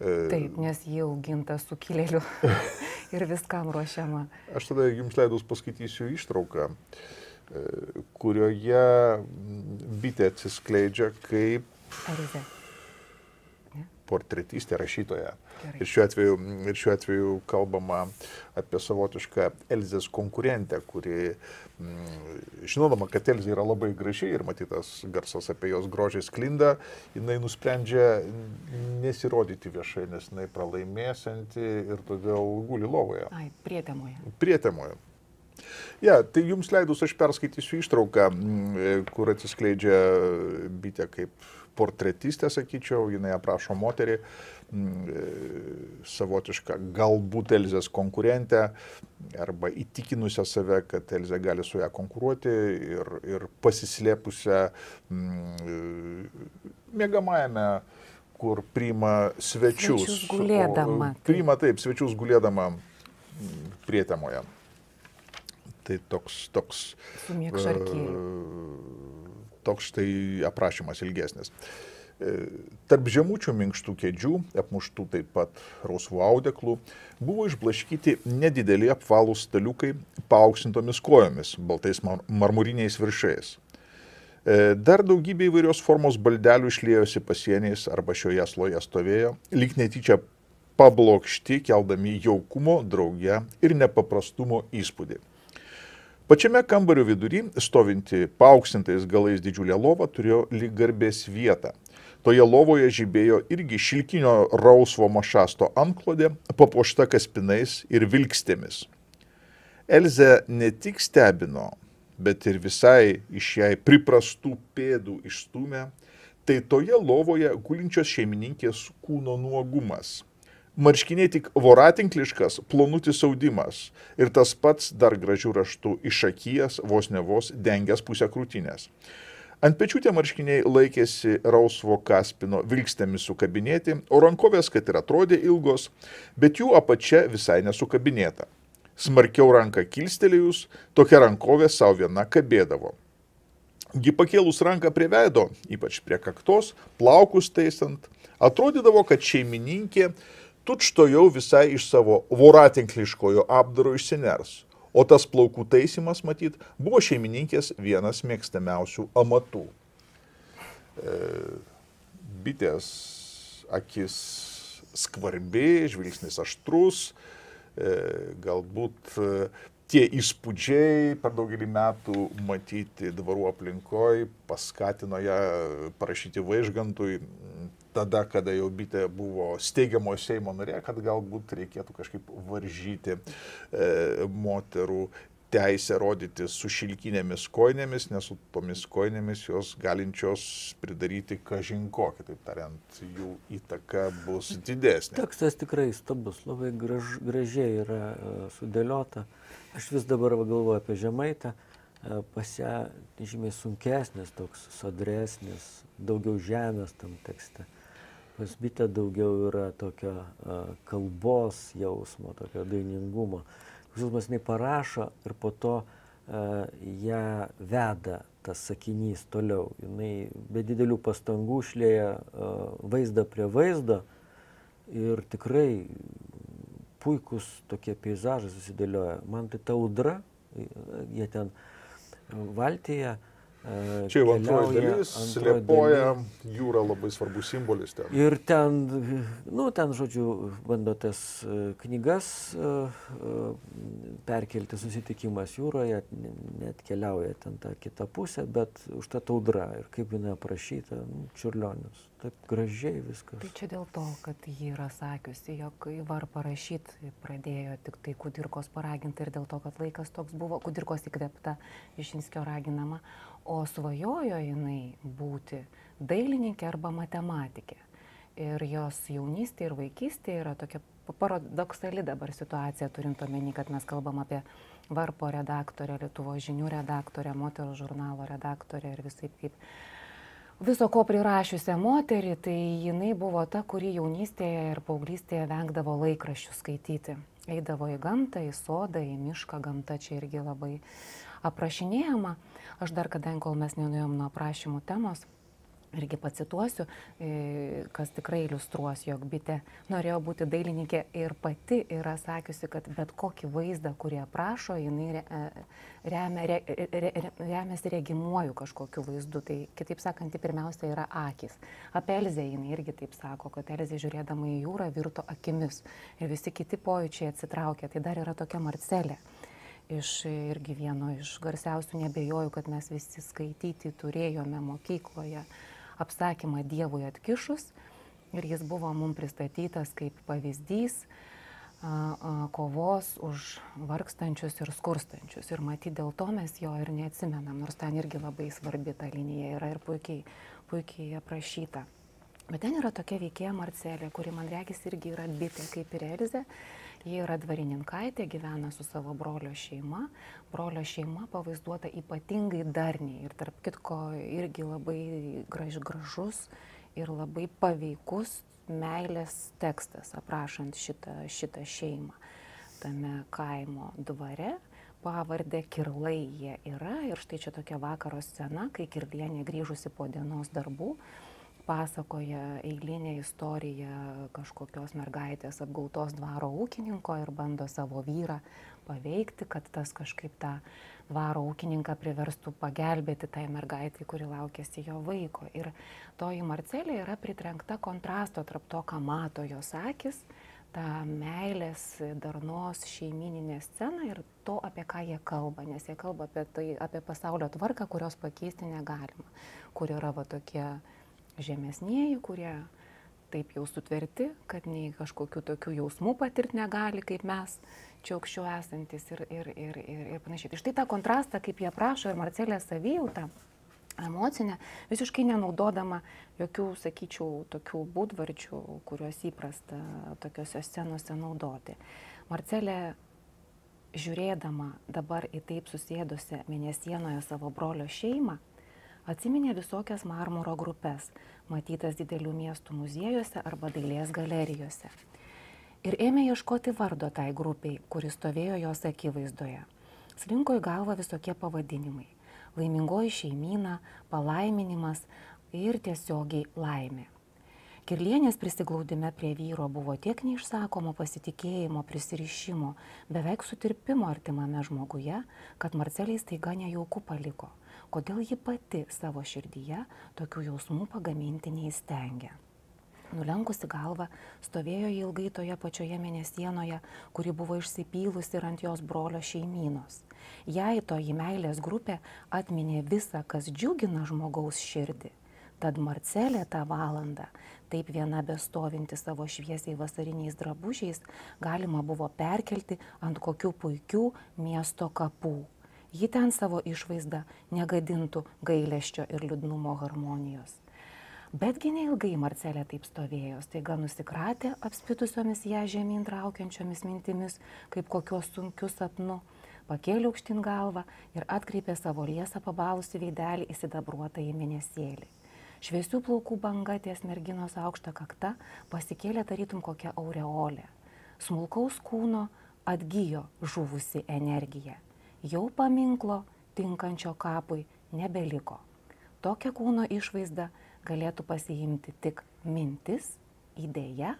E, Taip, nes jį auginta sukilėliu ir viskam ruošiama. Aš tada jums leidus paskaitysiu ištrauką, e, kurioje bitė atsiskleidžia kaip Arizė. Portretistė rašytoja. Ir šiuo, atveju, ir šiuo atveju kalbama apie savotišką Elzės konkurentę, kuri, mm, žinodama, kad Elzė yra labai graži ir matytas garsas apie jos grožį sklinda, jinai nusprendžia nesirodyti viešai, nes jinai pralaimėsianti ir todėl guli lovoje. Ai, prietemoje. Prietemoje. Ja, tai jums leidus aš perskaitysiu ištrauką, mm, kur atsiskleidžia bitė kaip portretistė, sakyčiau, jinai aprašo moterį, Mm, e, savotišką galbūt Elzės konkurentę arba įtikinusią save, kad Elzė gali su ją konkuruoti ir, ir pasislėpusią mm, mėgamajame kur priima svečius. Svečius gulėdama. O, priima taip, svečius gulėdama mm, prietemoje. Tai toks, toks. Uh, toks štai aprašymas ilgesnis. E, tarp žemučių minkštų kėdžių, apmuštų taip pat rausvų audeklų, buvo išblaškyti nedideli apvalūs staliukai paauksintomis kojomis, baltais marmuriniais viršais. E, dar daugybė įvairios formos baldelių išliejosi pasieniais arba šioje sloje stovėjo, lyg netyčia pablokšti, keldami jaukumo, draugę ir nepaprastumo įspūdį. Pačiame kambario vidury, stovinti paauksintais galais didžiulė lova, turėjo lyg garbės vietą Toje lovoje žibėjo irgi šilkinio rausvo mašasto antklodė, papuošta kaspinais ir vilkstėmis. Elze ne tik stebino, bet ir visai iš jai priprastų pėdų išstumė, tai toje lovoje gulinčios šeimininkės kūno nuogumas. Marškiniai tik voratinkliškas, plonutis audimas ir tas pats dar gražių raštų iš akies vos ne vos dengęs pusę krūtinės. Ant pečių tie marškiniai laikėsi rausvo kaspino vilkstėmis sukabinėti, o rankovės, kad ir atrodė ilgos, bet jų apačia visai nesukabinėta. Smarkiau ranką kilstelėjus, tokia rankovė savo viena kabėdavo. Gi pakėlus ranką prie veido, ypač prie kaktos, plaukus taisant, atrodydavo, kad šeimininkė tučto jau visai iš savo voratinkliškojo apdaro išsiners, o tas plaukų taisimas, matyt, buvo šeimininkės vienas mėgstamiausių amatų. E, bitės akis skvarbi, žvilgsnis aštrus, e, galbūt e, tie įspūdžiai per daugelį metų matyti dvarų aplinkoje paskatino ją parašyti vaižgantui tada, kada jau bitė buvo steigiamojo Seimo narė, kad galbūt reikėtų kažkaip varžyti e, moterų teisę rodyti su šilkinėmis koinėmis, nes su tomis koinėmis jos galinčios pridaryti kažinko, kitaip tariant, jų įtaka bus didesnė. Tekstas tikrai stabus, labai graž, gražiai yra uh, sudėliota. Aš vis dabar galvoju apie žemaitę, uh, pas ją žymiai sunkesnis, toks sodresnis, daugiau žemės tam tekste. Pas bitę daugiau yra tokio kalbos jausmo, tokio dainingumo. Žilmas jinai parašo ir po to ją veda tas sakinys toliau. Jinai be didelių pastangų šlėja vaizdą prie vaizdo ir tikrai puikus tokie peizažai susidėlioja. Man tai ta audra, jie ten valtyje, uh, Čia jau antroji dalis, slėpoja jūra labai svarbus simbolis ten. Ir ten, nu, ten, žodžiu, bando tas e, knygas e, e, perkelti susitikimas jūroje, net keliauja ten tą kitą pusę, bet už tą audra ir kaip jinai aprašyta, nu, čiurlionius. Taip gražiai viskas. Tai čia dėl to, kad ji yra sakiusi, jog var parašyti pradėjo tik tai Kudirkos paraginti ir dėl to, kad laikas toks buvo, Kudirkos įkvėpta Išinskio raginama o svajojo jinai būti dailininkė arba matematikė. Ir jos jaunystė ir vaikystė yra tokia paradoksali dabar situacija, turint omeny, kad mes kalbam apie Varpo redaktorę, Lietuvo žinių redaktorę, moterų žurnalo redaktorę ir visai kaip viso ko prirašiusią moterį, tai jinai buvo ta, kuri jaunystėje ir paauglystėje vengdavo laikraščių skaityti. Eidavo į gamtą, į sodą, į mišką, gamta čia irgi labai aprašinėjama. Aš dar, kadangi kol mes nenuėjom nuo aprašymų temos, irgi pacituosiu, e, kas tikrai iliustruos, jog bitė norėjo būti dailininkė ir pati yra sakiusi, kad bet kokį vaizdą, kurį aprašo, jinai e, remia, re, re, re, remiasi regimuoju kažkokiu vaizdu. Tai kitaip sakant, tai pirmiausia yra akis. Apie Elzę jinai irgi taip sako, kad Elzė žiūrėdama į jūrą virto akimis ir visi kiti pojūčiai atsitraukė. Tai dar yra tokia Marcelė iš irgi vieno iš garsiausių, nebejoju, kad mes visi skaityti turėjome mokykloje apsakymą Dievui atkišus ir jis buvo mums pristatytas kaip pavyzdys kovos už vargstančius ir skurstančius. Ir matyt, dėl to mes jo ir neatsimenam, nors ten irgi labai svarbi ta linija yra ir puikiai, puikiai aprašyta. Bet ten yra tokia veikėja Marcelė, kuri man regis irgi yra bitė kaip ir Elzė. Ji yra dvarininkaitė, gyvena su savo brolio šeima. Brolio šeima pavaizduota ypatingai darniai ir tarp kitko irgi labai graž, gražus ir labai paveikus meilės tekstas aprašant šitą, šitą šeimą. Tame kaimo dvare pavardė Kirlai jie yra ir štai čia tokia vakaro scena, kai Kirlienė grįžusi po dienos darbų pasakoja eilinę istoriją kažkokios mergaitės apgautos dvaro ūkininko ir bando savo vyrą paveikti, kad tas kažkaip tą dvaro ūkininką priverstų pagelbėti tai mergaitai, kuri laukėsi jo vaiko. Ir toji Marcelė yra pritrenkta kontrasto tarp to, ką mato jos akis, tą meilės, darnos šeimininę sceną ir to, apie ką jie kalba, nes jie kalba apie, tai, apie pasaulio tvarką, kurios pakeisti negalima, kur yra va tokie žemesnieji, kurie taip jau sutverti, kad nei kažkokių tokių jausmų patirti negali, kaip mes čia aukščiau esantis ir, ir, ir, ir, ir panašiai. Tai štai tą kontrastą, kaip jie prašo ir Marcelė savijautą, emocinę, visiškai nenaudodama jokių, sakyčiau, tokių būdvardžių, kuriuos įprasta tokiuose scenose naudoti. Marcelė žiūrėdama dabar į taip susėdusią mėnesienoje savo brolio šeimą, Atsiminė visokias marmuro grupės, matytas didelių miestų muziejuose arba dailės galerijose. Ir ėmė ieškoti vardo tai grupiai, kuris stovėjo jos akivaizdoje. Slinko į galvą visokie pavadinimai - laimingoji šeimyna, palaiminimas ir tiesiogiai laimė. Kirlienės prisiglaudime prie vyro buvo tiek neišsakomo pasitikėjimo, prisirišimo, beveik sutirpimo artimame žmoguje, kad Marceliai staiga nejaukų paliko. Kodėl ji pati savo širdyje tokių jausmų pagaminti neįstengia. Nulenkusi galvą, stovėjo ilgai toje pačioje mėnesienoje, kuri buvo išsipylusi ir ant jos brolio šeimynos. Jei toji meilės grupė atminė visą, kas džiugina žmogaus širdį, tad Marcelė tą valandą taip viena bestovinti savo šviesiai vasariniais drabužiais, galima buvo perkelti ant kokių puikių miesto kapų. Ji ten savo išvaizdą negadintų gailesčio ir liūdnumo harmonijos. Betgi neilgai Marcelė taip stovėjo, staiga nusikratė apspitusiomis ją žemyn traukiančiomis mintimis, kaip kokios sunkiu sapnu, pakėlė aukštin galvą ir atkreipė savo liesą pabalusi veidelį įsidabruotą į mėnesėlį. Šviesių plaukų banga ties merginos aukšta kakta pasikėlė tarytum kokia aureolė. Smulkaus kūno atgyjo žuvusi energija. Jau paminklo tinkančio kapui nebeliko. Tokią kūno išvaizdą galėtų pasiimti tik mintis, idėja,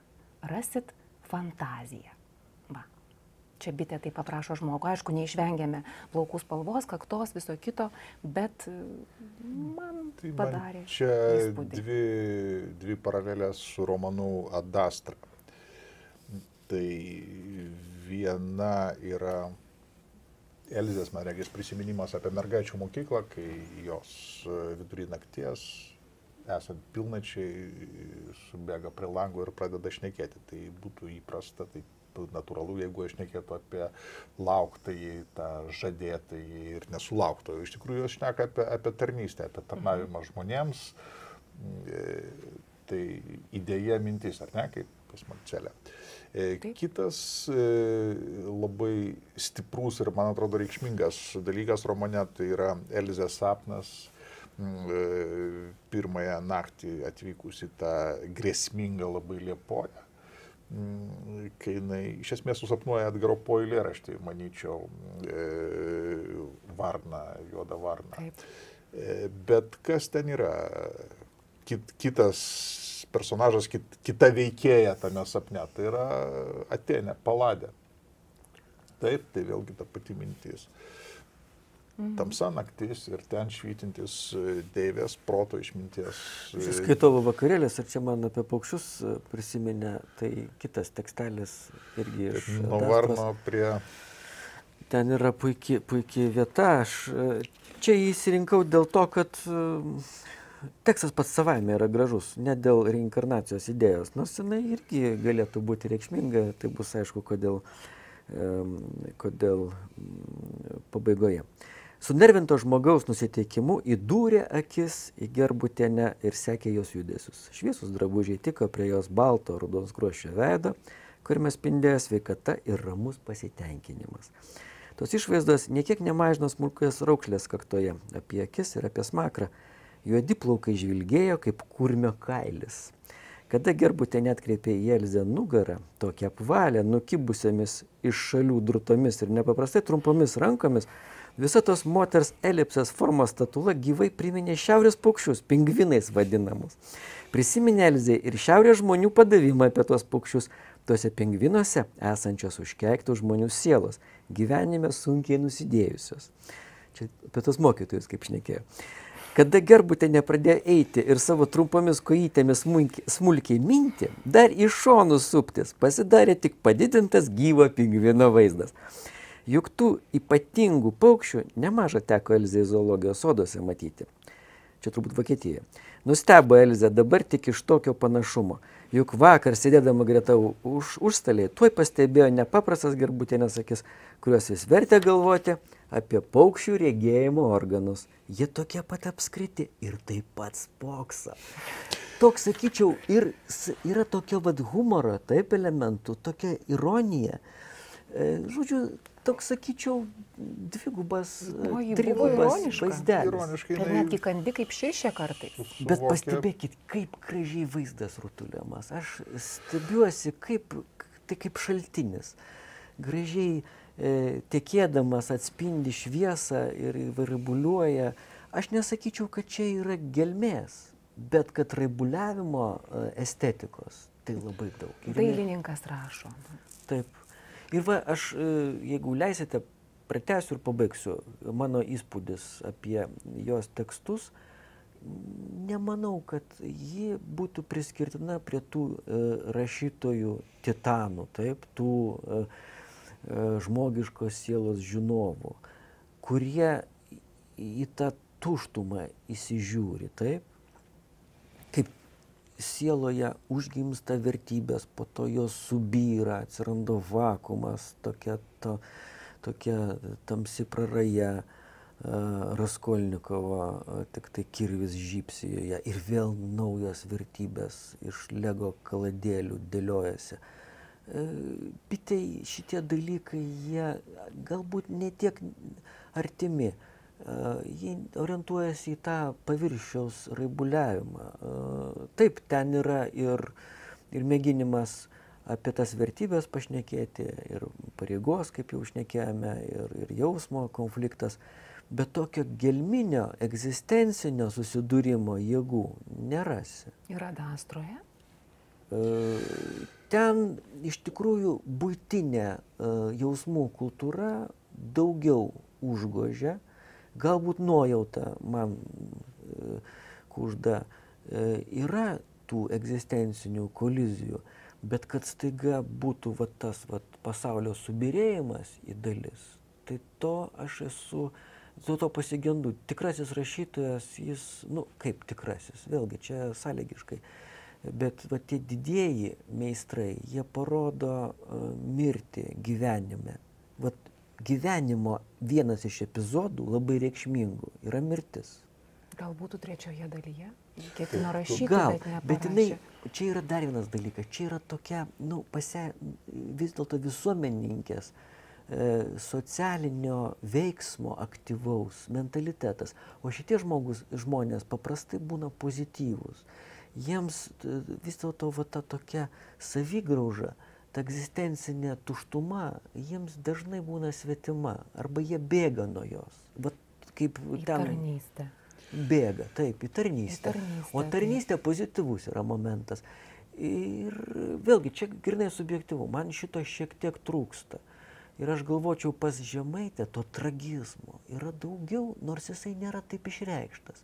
rasit fantaziją. Va. Čia bitė tai paprašo žmogų, aišku, neišvengiame plaukų spalvos, kaktos, viso kito, bet man tai padarė. Man čia įspūdį. dvi, dvi paralelės su romanu Adastra. Tai viena yra Elzės, man regis, prisiminimas apie mergaičių mokyklą, kai jos vidury nakties esant pilnačiai subėga prie lango ir pradeda šnekėti. Tai būtų įprasta, tai natūralu, jeigu aš nekėtų apie lauktąjį, tą žadėtąjį ir nesulauktojų. Iš tikrųjų, aš šneka apie, apie tarnystę, apie tarnavimą mhm. žmonėms. E, tai idėja mintis, ar ne, kaip pas Marcelė. E, kitas e, labai stiprus ir, man atrodo, reikšmingas dalykas romane, tai yra Elizės sapnas Mm, e, pirmąją naktį atvykus į tą grėsmingą labai lieponę, mm, kai jinai iš esmės susapnuoja Edgaro po eilėraštį, manyčiau, e, Varna, juoda Varna. Taip. Bet kas ten yra? Kit, kitas personažas, kit, kita veikėja tame sapne, tai yra Atenė, Paladė. Taip, tai vėlgi ta pati mintis. Mhm. Tamsa naktis ir ten švytintis deivės proto išminties. E, Skaitau vakarėlės, ar čia man apie paukščius prisiminė, tai kitas tekstelis irgi iš... Nuo Varno prie... Ten yra puikiai puiki vieta. Aš čia įsirinkau dėl to, kad tekstas pats savaime yra gražus, ne dėl reinkarnacijos idėjos, nors jinai irgi galėtų būti reikšminga, tai bus aišku, kodėl, kodėl pabaigoje. Sunervinto žmogaus nusiteikimu įdūrė akis į gerbutienę ir sekė jos judesius. Šviesus drabužiai tiko prie jos balto rudos gruošio veido, kuriame spindėjo sveikata ir ramus pasitenkinimas. Tos išvaizdos niekiek nemažino smulkės raukšlės kaktoje, apie akis ir apie smakrą. Juodi plaukai žvilgėjo kaip kurmio kailis. Kada gerbutė netkreipė į Elzę nugarą, tokia apvalę, nukibusiamis iš šalių drutomis ir nepaprastai trumpomis rankomis, Visa tos moters elipsės formos statula gyvai priminė šiaurės paukščius, pingvinais vadinamus. Prisiminė Elzė ir šiaurės žmonių padavimą apie tos paukščius, tuose pingvinuose esančios užkeiktų žmonių sielos, gyvenime sunkiai nusidėjusios. Čia apie tos mokytojus, kaip šnekėjau. Kada gerbutė nepradėjo eiti ir savo trumpomis kojytėmis smulkiai minti, dar iš šonų suptis pasidarė tik padidintas gyvo pingvino vaizdas. Juk tų ypatingų paukščių nemaža teko Elzė zoologijos soduose matyti. Čia turbūt Vokietija. Nustebo Elzė dabar tik iš tokio panašumo. Juk vakar sėdėdama greta už, užstalėje, tuoj pastebėjo nepaprastas gerbutėnės akis, kurios vis vertė galvoti apie paukščių regėjimo organus. Jie tokie pat apskriti ir taip pat spoksa. Toks, sakyčiau, ir yra tokio vad humoro, taip elementų, tokia ironija. E, žodžiu, toks, sakyčiau, dvigubas, trigubas vaizdelis. Ir netgi kandi kaip šešia kartais. Bet pastebėkit, kaip gražiai vaizdas rutuliamas. Aš stebiuosi, kaip, tai kaip šaltinis. Gražiai e, tekėdamas atspindi šviesą ir varibuliuoja. Aš nesakyčiau, kad čia yra gelmės. bet kad raibuliavimo e, estetikos tai labai daug. Ir Dailininkas rašo. Taip. Ir va, aš, e, jeigu leisite, pratęsiu ir pabaigsiu. Mano įspūdis apie jos tekstus, nemanau, kad ji būtų priskirtina prie tų rašytojų titanų, taip, tų e, žmogiškos sielos žinovų, kurie į tą tuštumą įsižiūri, taip, kaip sieloje užgimsta vertybės, po to jos subyra, atsiranda vakumas, tokia, to, tokia tamsi praraja. Raskolnikovo, a, tik tai kirvis žypsijoje ir vėl naujos vertybės iš lego kaladėlių dėliojasi. E, Bitei šitie dalykai, jie galbūt ne tiek artimi, E, jie orientuojasi į tą paviršiaus raibuliavimą. E, Taip, ten yra ir, ir mėginimas apie tas vertybės pašnekėti, ir pareigos, kaip jau šnekėjome, ir, ir jausmo konfliktas, bet tokio gelminio, egzistencinio susidūrimo jėgų nerasi. Yra Dastroje. E, Ten iš tikrųjų būtinė e, jausmų kultūra daugiau užgožia, galbūt nuojauta man e, kužda. E, Yra tų egzistencinių kolizijų, bet kad staiga būtų va, tas va, pasaulio subirėjimas į dalis, tai to aš esu, to, to pasigendu. Tikrasis rašytojas, jis, nu kaip tikrasis, vėlgi čia sąlygiškai. Bet va, tie didieji meistrai, jie parodo uh, mirtį gyvenime. Vat, gyvenimo vienas iš epizodų labai reikšmingų yra mirtis. Gal būtų trečioje dalyje? Ketino rašyti, Gal, bet bet jinai, čia yra dar vienas dalykas, čia yra tokia, nu, pase, vis dėlto visuomeninkės, e, socialinio veiksmo aktyvaus mentalitetas. O šitie žmogus, žmonės paprastai būna pozityvūs. Jiems e, vis dėlto va ta tokia savigrauža, ta egzistencinė tuštuma, jiems dažnai būna svetima arba jie bėga nuo jos. Vat kaip Į ten tarnystę. bėga, taip, į tarnystę. Į tarnystę, O taip. tarnystė pozityvus yra momentas. Ir vėlgi, čia grinai subjektivu, man šito šiek tiek trūksta. Ir aš galvočiau, pas žemaitę to tragizmo yra daugiau, nors jisai nėra taip išreikštas.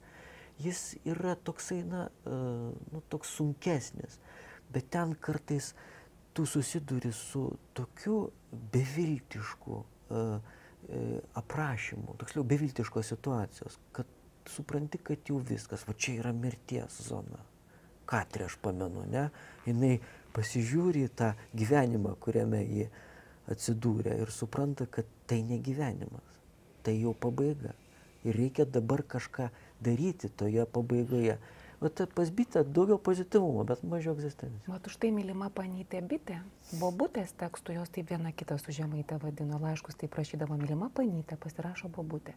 Jis yra toksai, na, e, nu, toks sunkesnis. Bet ten kartais tu susiduri su tokiu beviltišku e, e, aprašymu, tiksliau beviltiškos situacijos, kad supranti, kad jau viskas, va čia yra mirties zona. Katrė aš pamenu, ne? Jis pasižiūri į tą gyvenimą, kuriame ji atsidūrė ir supranta, kad tai ne gyvenimas, tai jau pabaiga. Ir reikia dabar kažką daryti toje pabaigoje. O ta pasbyta daugiau pozityvumo, bet mažiau egzistencijos. Mat už tai mylima panytė bitė. Bobutės tekstų jos taip viena kitą su žemaitė vadino. Laiškus taip prašydavo mylima panytė, pasirašo bobutė.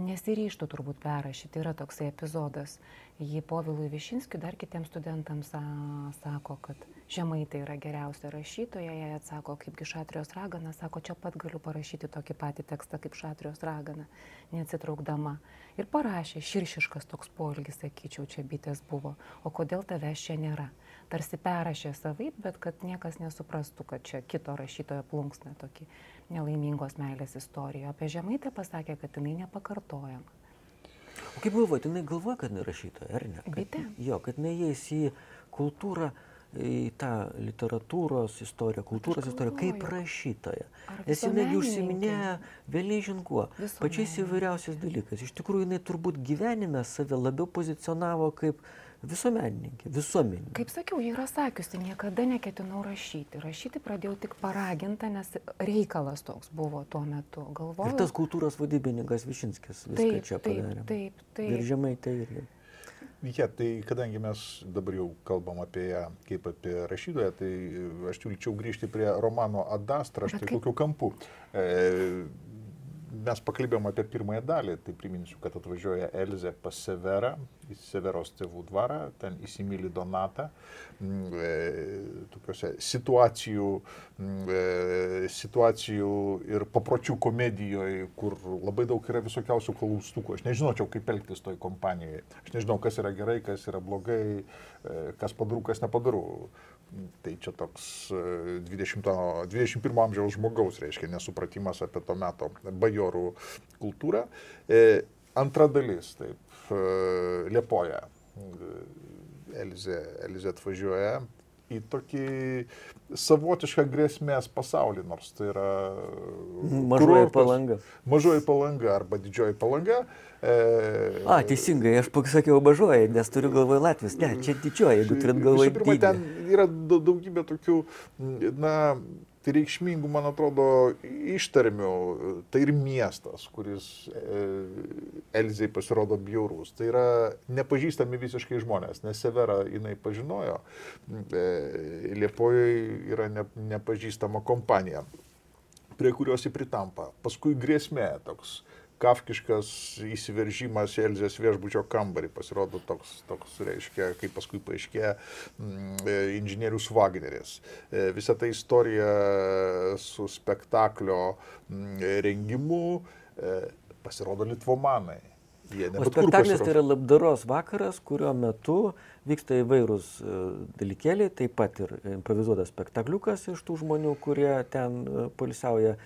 Nesiryštų turbūt perrašyti, yra toksai epizodas. Jį Povilui Višinskiui dar kitiems studentams a, sako, kad žemaitė yra geriausia rašytoja, jai atsako kaipgi Šatrijos ragana, sako, čia pat galiu parašyti tokį patį tekstą kaip Šatrijos ragana, neatsitraukdama. Ir parašė, širšiškas toks poelgis, sakyčiau, čia bitės buvo, o kodėl tavęs čia nėra. Tarsi perrašė savaip, bet kad niekas nesuprastų, kad čia kito rašytojo plunksna tokį nelaimingos meilės istoriją. Apie žemaitę pasakė, kad jinai nepakartojama. O kaip galvojate, jinai galvoja, kad jinai rašytoja, ar ne? Kad, Bitė? jo, kad jinai eis į kultūrą, į tą literatūros istoriją, kultūros istoriją, kaip rašytoja. Nes jinai užsiminėja vėliai kuo, pačiais įvairiausiais dalykais. Iš tikrųjų, jinai turbūt gyvenime save labiau pozicionavo kaip visuomenininkė, visuomenininkė. Kaip sakiau, ji yra sakiusi, niekada neketinau rašyti. Rašyti pradėjau tik paraginta, nes reikalas toks buvo tuo metu. Galvojau. Ir tas kultūros vadybininkas Višinskis viską taip, čia taip, padarė. taip, taip. Ir žemaitė irgi. Ja, tai kadangi mes dabar jau kalbam apie ją kaip apie rašytoją, tai aš siūlyčiau grįžti prie romano Adastra, štai kokiu kampu. E, mes pakalbėjom apie pirmąją dalį, tai priminsiu, kad atvažiuoja Elzė pas Severą, į Severos tėvų dvarą, ten įsimylį Donatą, mm, e, tokiuose situacijų, mm, e, situacijų ir papročių komedijoje, kur labai daug yra visokiausių klaustukų. Aš nežinočiau, kaip elgtis toj kompanijoje. Aš nežinau, kas yra gerai, kas yra blogai, e, kas padarų, kas nepadarų. Tai čia toks 20, 21 amžiaus žmogaus, reiškia, nesupratimas apie to meto bajorų kultūrą. E, antra dalis, taip, e, Liepoja. Elizė, Elizė atvažiuoja į tokį savotišką grėsmės pasaulį, nors tai yra... Mažoji palanga. Mažoji palanga arba didžioji palanga. E... A, teisingai, aš pasakiau mažoji, nes turiu galvoje Latvijos. Ne, čia didžioji, jeigu turit galvoje. Pirmą, ten yra daugybė tokių, na, reikšmingų, man atrodo, ištarmių. Tai ir miestas, kuris e, Elzai pasirodo bjaurus. Tai yra nepažįstami visiškai žmonės, nes Severa jinai pažinojo. E, Liepojoje yra ne, nepažįstama kompanija, prie kurios jį pritampa. Paskui grėsmė toks kafkiškas įsiveržimas į Elzės viešbučio kambarį. Pasirodo toks, toks reiškia, kaip paskui paaiškėjo, mm, e, inžinierius Wagneris. E, visa ta istorija su spektaklio mm, rengimu e, pasirodo Litvomanai. O spektaklis tai yra labdaros vakaras, kurio metu vyksta įvairūs dalykėliai, taip pat ir improvizuotas spektakliukas iš tų žmonių, kurie ten polisiauja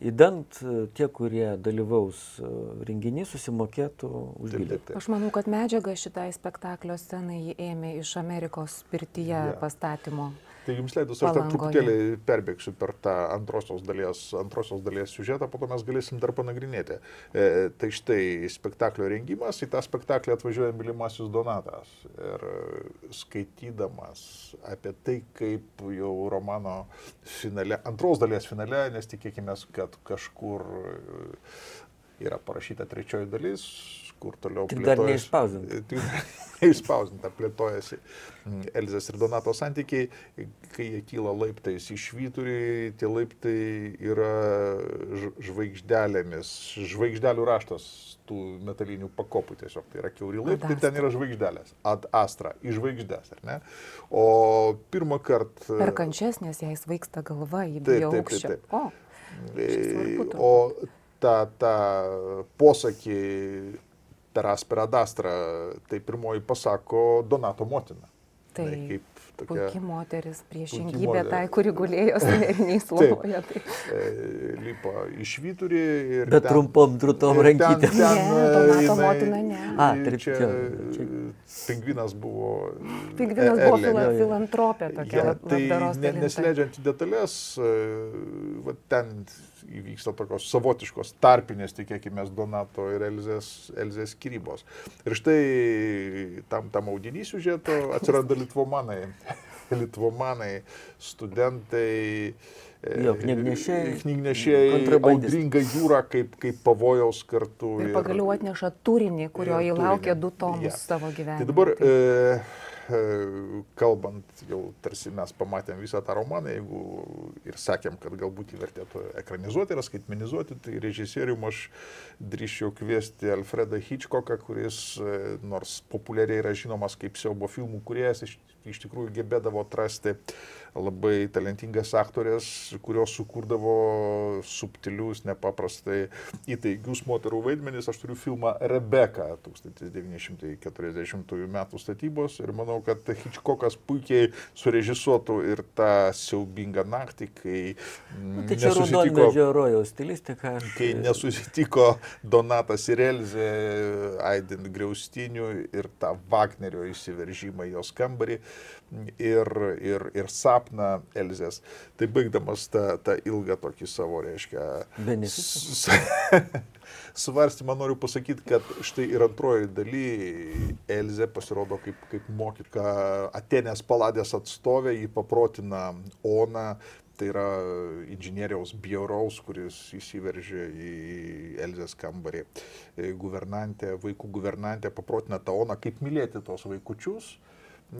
įdant tie, kurie dalyvaus e, renginį, susimokėtų už bilietą. Aš manau, kad medžiaga šitai spektaklio scenai ėmė iš Amerikos pirtyje ja. pastatymo. Tai jums leidus, aš dar truputėlį perbėgsiu per tą antrosios dalies, antrosios dalies siužetą, po to mes galėsim dar panagrinėti. E, tai štai spektaklio rengimas, į tą spektaklį atvažiuoja mylimasis Donatas. Ir skaitydamas apie tai, kaip jau romano finale, antros dalies finale, nes tikėkime, kad kažkur yra parašyta trečioji dalis, kur toliau Tik dar neišspausinta. Neišspausinta, plėtojasi Elzės ir Donato santykiai, kai jie kyla laiptais į švyturį, tie laiptai yra žvaigždelėmis, žvaigždelių raštas tų metalinių pakopų tiesiog, tai yra keuri laiptai, ten yra žvaigždelės, ad astra, į žvaigždės, ar ne? O pirmą kartą... Per kančias, nes jai svaigsta galva, jį bijo aukščio. O, o tą, tą posakį per asperą dastrą, tai pirmoji pasako Donato motina. Tai kaip tokia... Puikiai moteris, priešingybė tai, kuri gulėjo smeriniai slovoje. Tai. E, lipa į švyturį ir... Bet ten, trumpom, drutom rankytėm. Ne, Donato motina ne. A, taip, čia, čia. Pingvinas buvo... Pingvinas buvo fila, filantropė tokia. Ja, tai ne, nesileidžiant į detalės, e, va, ten įvyksta tokios savotiškos tarpinės, tikėkime, Donato ir Elzės, Elzės skirybos. Ir štai tam, tam audinį siužeto atsiranda litvomanai. litvomanai, studentai, Jo, knygnešiai. Knygnešiai, audringa jūra kaip, kaip pavojaus kartu. Ir pagaliau atneša turinį, kurio įlaukė du tomus ja. savo gyvenime. Tai dabar e, e, kalbant, jau tarsi mes pamatėm visą tą romaną, jeigu ir sakėm, kad galbūt jį vertėtų ekranizuoti ir skaitmenizuoti, tai režisierium aš drįščiau kviesti Alfredą Hitchcocką, kuris e, nors populiariai yra žinomas kaip siaubo filmų kuriejas, iš, iš tikrųjų gebėdavo atrasti labai talentingas aktorės, kurios sukūrdavo subtilius, nepaprastai įtaigius moterų vaidmenys. Aš turiu filmą Rebeka 1940 m. statybos ir manau, kad Hitchcockas puikiai surežisuotų ir tą siaubingą naktį, kai... Nu, tai čia raudonmedžio rojaus stilistika. Aš... Kai nesusitiko Donatas ir Elzė, Aidin Griaustinių ir tą Wagnerio įsiveržimą į jos kambarį ir, ir, ir sapną Elzės. Tai baigdamas tą, tą ilgą tokį savo, reiškia, svarstymą noriu pasakyti, kad štai ir antroji daly Elzė pasirodo kaip, kaip mokika Atenės paladės atstovė, jį paprotina Ona, tai yra inžinieriaus bjauraus, kuris įsiveržė į Elzės kambarį. Guvernantė, vaikų guvernantė paprotina tą Oną, kaip mylėti tos vaikučius.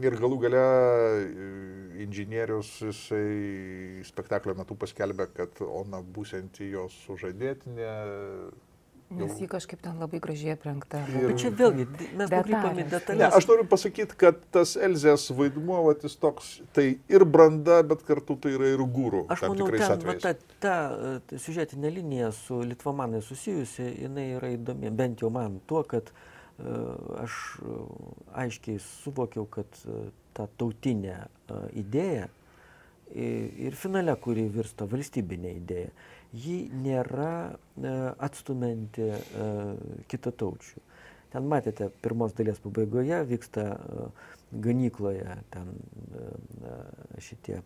Ir galų gale e, inžinierius jisai spektaklio metu paskelbė, kad Ona būsianti jos sužadėtinė Nes jį kažkaip ten labai gražiai aprengta. Ir- Bet čia vėlgi, mes nukrypam į Detalės. Ne, aš noriu pasakyti, kad tas Elzės vaidmuo, vat, jis toks, tai ir branda, bet kartu tai yra ir gūrų. Aš manau, ten va, ta, ta e, siužetinė linija su Litvamanai susijusi, jinai yra įdomi, bent jau man tuo, kad e, aš e, aiškiai suvokiau, kad e, ta tautinė e, idėja ir finale, kuri virsta valstybinė idėja, ji nėra atstumianti kitataučių. Ten matėte, pirmos dalies pabaigoje vyksta ganykloje ten šitie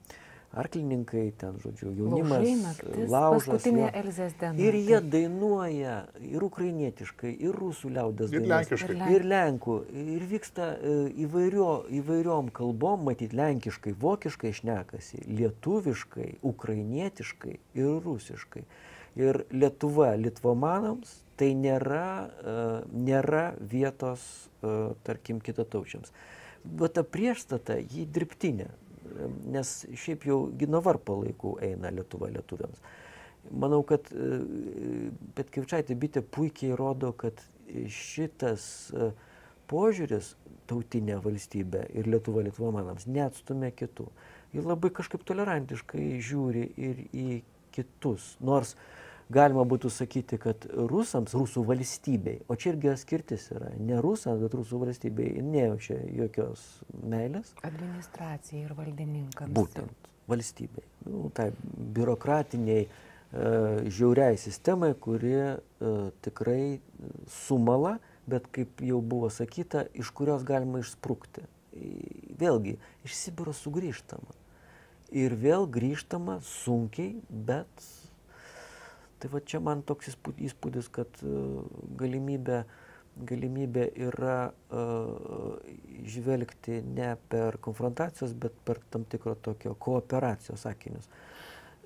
arklininkai, ten, žodžiu, jaunimas, Laužai laužas. paskutinė jo. Elzės diena. Ir jie dainuoja ir ukrainietiškai, ir rusų liaudės dainas. Ir lenkiškai. ir lenkų. Ir vyksta e, įvairio, įvairiom kalbom, matyt, lenkiškai, vokiškai šnekasi, lietuviškai, ukrainietiškai ir rusiškai. Ir Lietuva litvomanams tai nėra, e, nėra vietos, e, tarkim, kitataučiams. Bet ta priešstata, jį dirbtinė, nes šiaip jau gino varpo laikų eina Lietuva lietuviams. Manau, kad e, Petkevičaitė bitė puikiai rodo, kad šitas e, požiūris tautinė valstybė ir Lietuva lietuvomanams neatstumia kitų. Jie labai kažkaip tolerantiškai žiūri ir į kitus. Nors galima būtų sakyti, kad rusams, rusų valstybei, o čia irgi skirtis yra, ne rusams, bet rusų valstybei nejaučia jokios meilės. Administracijai ir valdininkams. Būtent valstybei. Nu, tai biurokratiniai, e, žiauriai sistemai, kuri e, tikrai sumala, bet kaip jau buvo sakyta, iš kurios galima išsprūkti. Vėlgi, iš Sibiro sugrįžtama. Ir vėl grįžtama sunkiai, bet tai va čia man toks įspūd- įspūdis, kad e, galimybė, galimybė yra uh, žvelgti ne per konfrontacijos, bet per tam tikro tokio kooperacijos sakinius.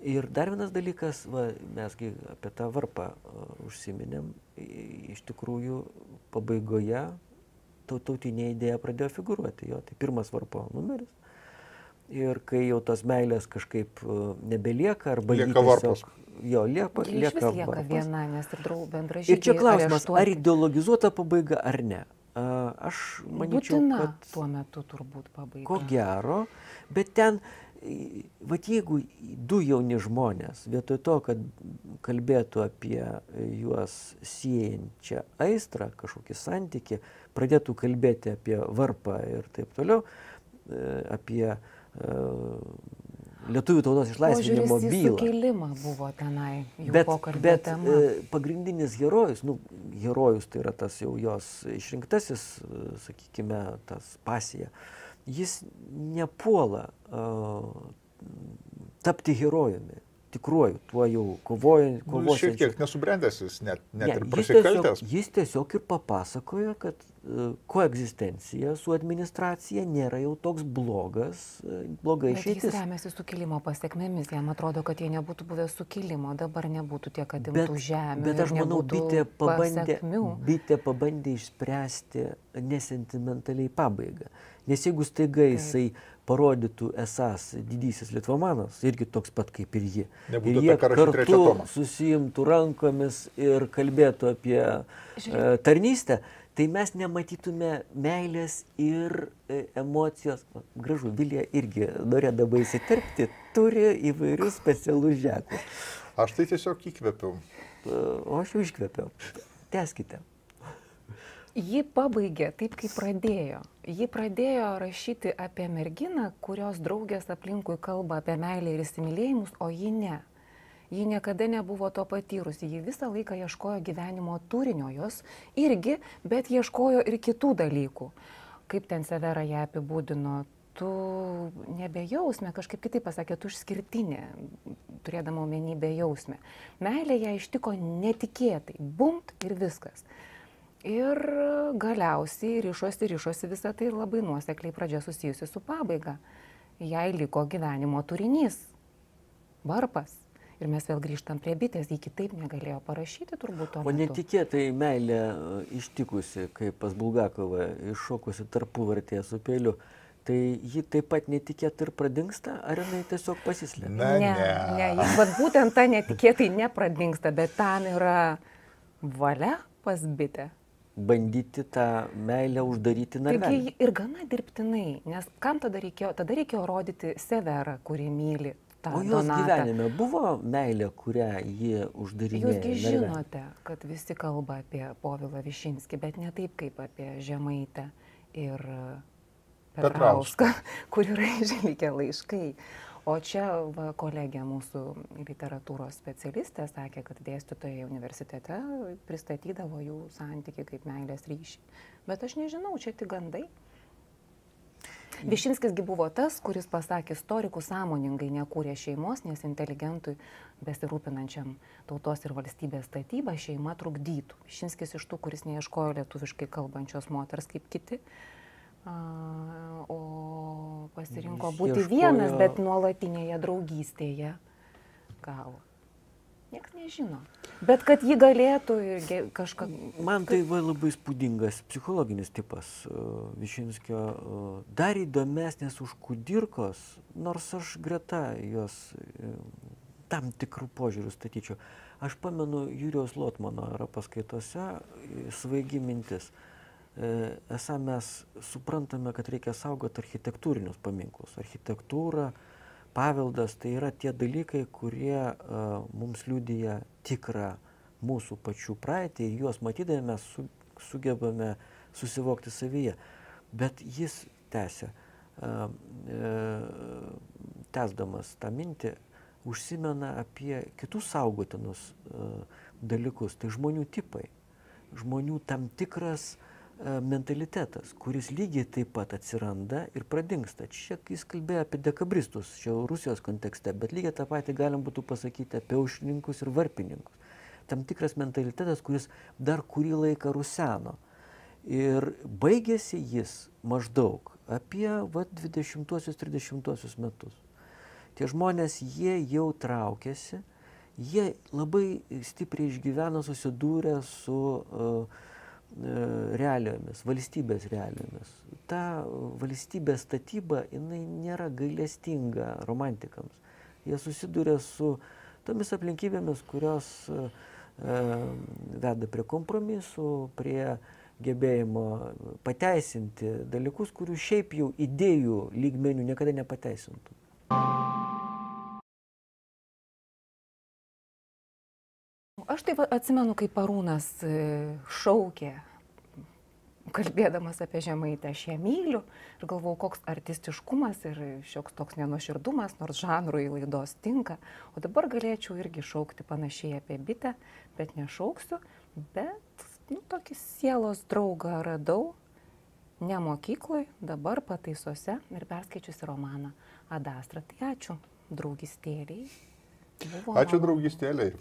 Ir dar vienas dalykas, va, mesgi apie tą varpą uh, užsiminėm, iš tikrųjų pabaigoje tau- tautinė idėja pradėjo figuruoti jo, tai pirmas varpo numeris. Ir kai jau tos meilės kažkaip nebelieka, arba Lieka varpas. Jo, lieka, Ji iš lieka lieka viena, nes ir drau bendražygiai. Ir čia klausimas, ar ideologizuota pabaiga ar ne. Aš manyčiau, Būtina kad tuo metu turbūt pabaiga. ko gero, bet ten, vat jeigu du jauni žmonės, vietoj to, kad kalbėtų apie juos siejančią aistrą, kažkokį santykį, pradėtų kalbėti apie varpą ir taip toliau, e, apie e, lietuvių tautos išlaisvinimo bylą. sukilimą buvo tenai jų Bet, bet tema. e, pagrindinis herojus, nu, herojus tai yra tas jau jos išrinktasis, e, sakykime, tas pasija, jis nepuola uh, tapti herojumi, tikruoju, tuo jau kovojant, Nu, jis šiek tiek nesubrendęs, jis net, net Ne, ir jis prasikaltęs. tiesiog, jis tiesiog ir papasakojo, kad koegzistencija su administracija nėra jau toks blogas, uh, bloga Bet jis išeitis. remiasi sukilimo pasiekmėmis. Jam atrodo, kad jie nebūtų buvę sukilimo, dabar nebūtų tiek atimtų žemė. bet aš manau, bitė pabandė, bitė pabandė išspręsti nesentimentaliai pabaigą. Nes jeigu staiga jisai parodytų esas didysis Lietuvomanas, irgi toks pat kaip ir ji, Nebūtų ir jie kartu susijimtų rankomis ir kalbėtų apie e, tarnystę, tai mes nematytume meilės ir e, emocijos. Gražu, Vilija irgi norėdama įsiterpti, turi įvairius specialus ženklus. Aš tai tiesiog įkvėpiau. O aš jau iškvėpiau. Teskite. Ji pabaigė taip, kaip pradėjo. Ji pradėjo rašyti apie merginą, kurios draugės aplinkui kalba apie meilę ir įsimylėjimus, o ji ne. Ji niekada nebuvo to patyrusi, ji visą laiką ieškojo gyvenimo turinio jos irgi, bet ieškojo ir kitų dalykų. Kaip ten Severa ją apibūdino, tu nebejausmė, kažkaip kitaip pasakė, tu išskirtinė, turėdama omeny bejausmė. Meilė ją ištiko netikėtai, bumt ir viskas. Ir galiausiai ryšosi, ryšosi visą tai ir labai nuosekliai pradžia susijusi su pabaiga. Jai liko gyvenimo turinys, varpas. Ir mes vėl grįžtam prie bitės, ji kitaip negalėjo parašyti turbūt to. O netikėtai meilė e, ištikusi, kaip pas Bulgakovą, iššokusi tarpuvartėje su pėliu, tai ji taip pat netikėtai ir pradingsta, ar jinai tiesiog pasislėpia? Ne, ne. ne, ne vat būtent ta netikėtai nepradingsta, bet tam yra valia pas bitę. Bandyti tą meilę uždaryti narvelį. Taigi ir gana dirbtinai, nes kam tada reikėjo, tada reikėjo rodyti Severą, kuri myli tą O jos Donatą. gyvenime buvo meilė, kurią ji uždarinėjo. Jūsgi žinote, kad visi kalba apie Povilą Višinskį, bet ne taip kaip apie Žemaitę ir Petrauską, kur yra išlikę laiškai. O čia va, kolegė mūsų literatūros specialistė sakė, kad dėstytojai universitete pristatydavo jų santyki kaip meilės ryšį. Bet aš nežinau, čia tik gandai. Višinskisgi buvo tas, kuris pasakė, istorikų sąmoningai nekūrė šeimos, nes inteligentui besirūpinančiam tautos ir valstybės statybą šeima trukdytų. Višinskis iš tų, kuris neieškojo lietuviškai kalbančios moters kaip kiti, o pasirinko būti vienas, bet nuolatinėje draugystėje gavo. Niekas nežino. Bet kad ji galėtų kažką... Man tai va labai spūdingas psichologinis tipas uh, Višinskio, uh, dar įdomesnės už kudirkos, nors aš greta jos uh, tam tikrų požiūrių statyčiau. Aš pamenu Jūrijos Lotmano yra paskaitose uh, svaigi mintis. E, Esą mes suprantame, kad reikia saugoti architektūrinius paminklus. Architektūra, paveldas tai yra tie dalykai, kurie uh, mums liudyja tikrą mūsų pačių praeitį ir juos matydami mes su, sugebame susivokti savyje. Bet jis tęsia, uh, uh, tęsdamas tą mintį, užsimena apie kitus saugotinus dalykus, tai žmonių tipai, žmonių tam tikras uh, mentalitetas, kuris lygiai taip pat atsiranda ir pradingsta. Čia jis kalbėjo apie dekabristus, čia Rusijos kontekste, bet lygiai tą patį galim būtų pasakyti apie aušrininkus ir varpininkus. Tam tikras mentalitetas, kuris dar kurį laiką ruseno. Ir baigėsi jis maždaug apie va, 20-30 metus. Tie žmonės, jie jau traukėsi, jie labai stipriai išgyveno, susidūrė su uh, realijomis, valstybės realijomis. Ta valstybės statyba, jinai nėra gailestinga romantikams. Jie susiduria su tomis aplinkybėmis, kurios uh, veda prie kompromisų, prie gebėjimo pateisinti dalykus, kurių šiaip jau idėjų lygmenių niekada nepateisintų. Aš tai va atsimenu, kai Parūnas e, šaukė, kalbėdamas apie žemaitę, aš ją myliu ir galvau, koks artistiškumas ir šioks toks nenuširdumas, nors žanrui laidos tinka. O dabar galėčiau irgi šaukti panašiai apie bitę, bet nešauksiu, bet nu, tokį sielos draugą radau, ne mokykloje, dabar pataisuose ir perskaičiusi romaną Adastra. Tai ačiū draugystėliai. Buvo Ačiū malonu. draugystėliai.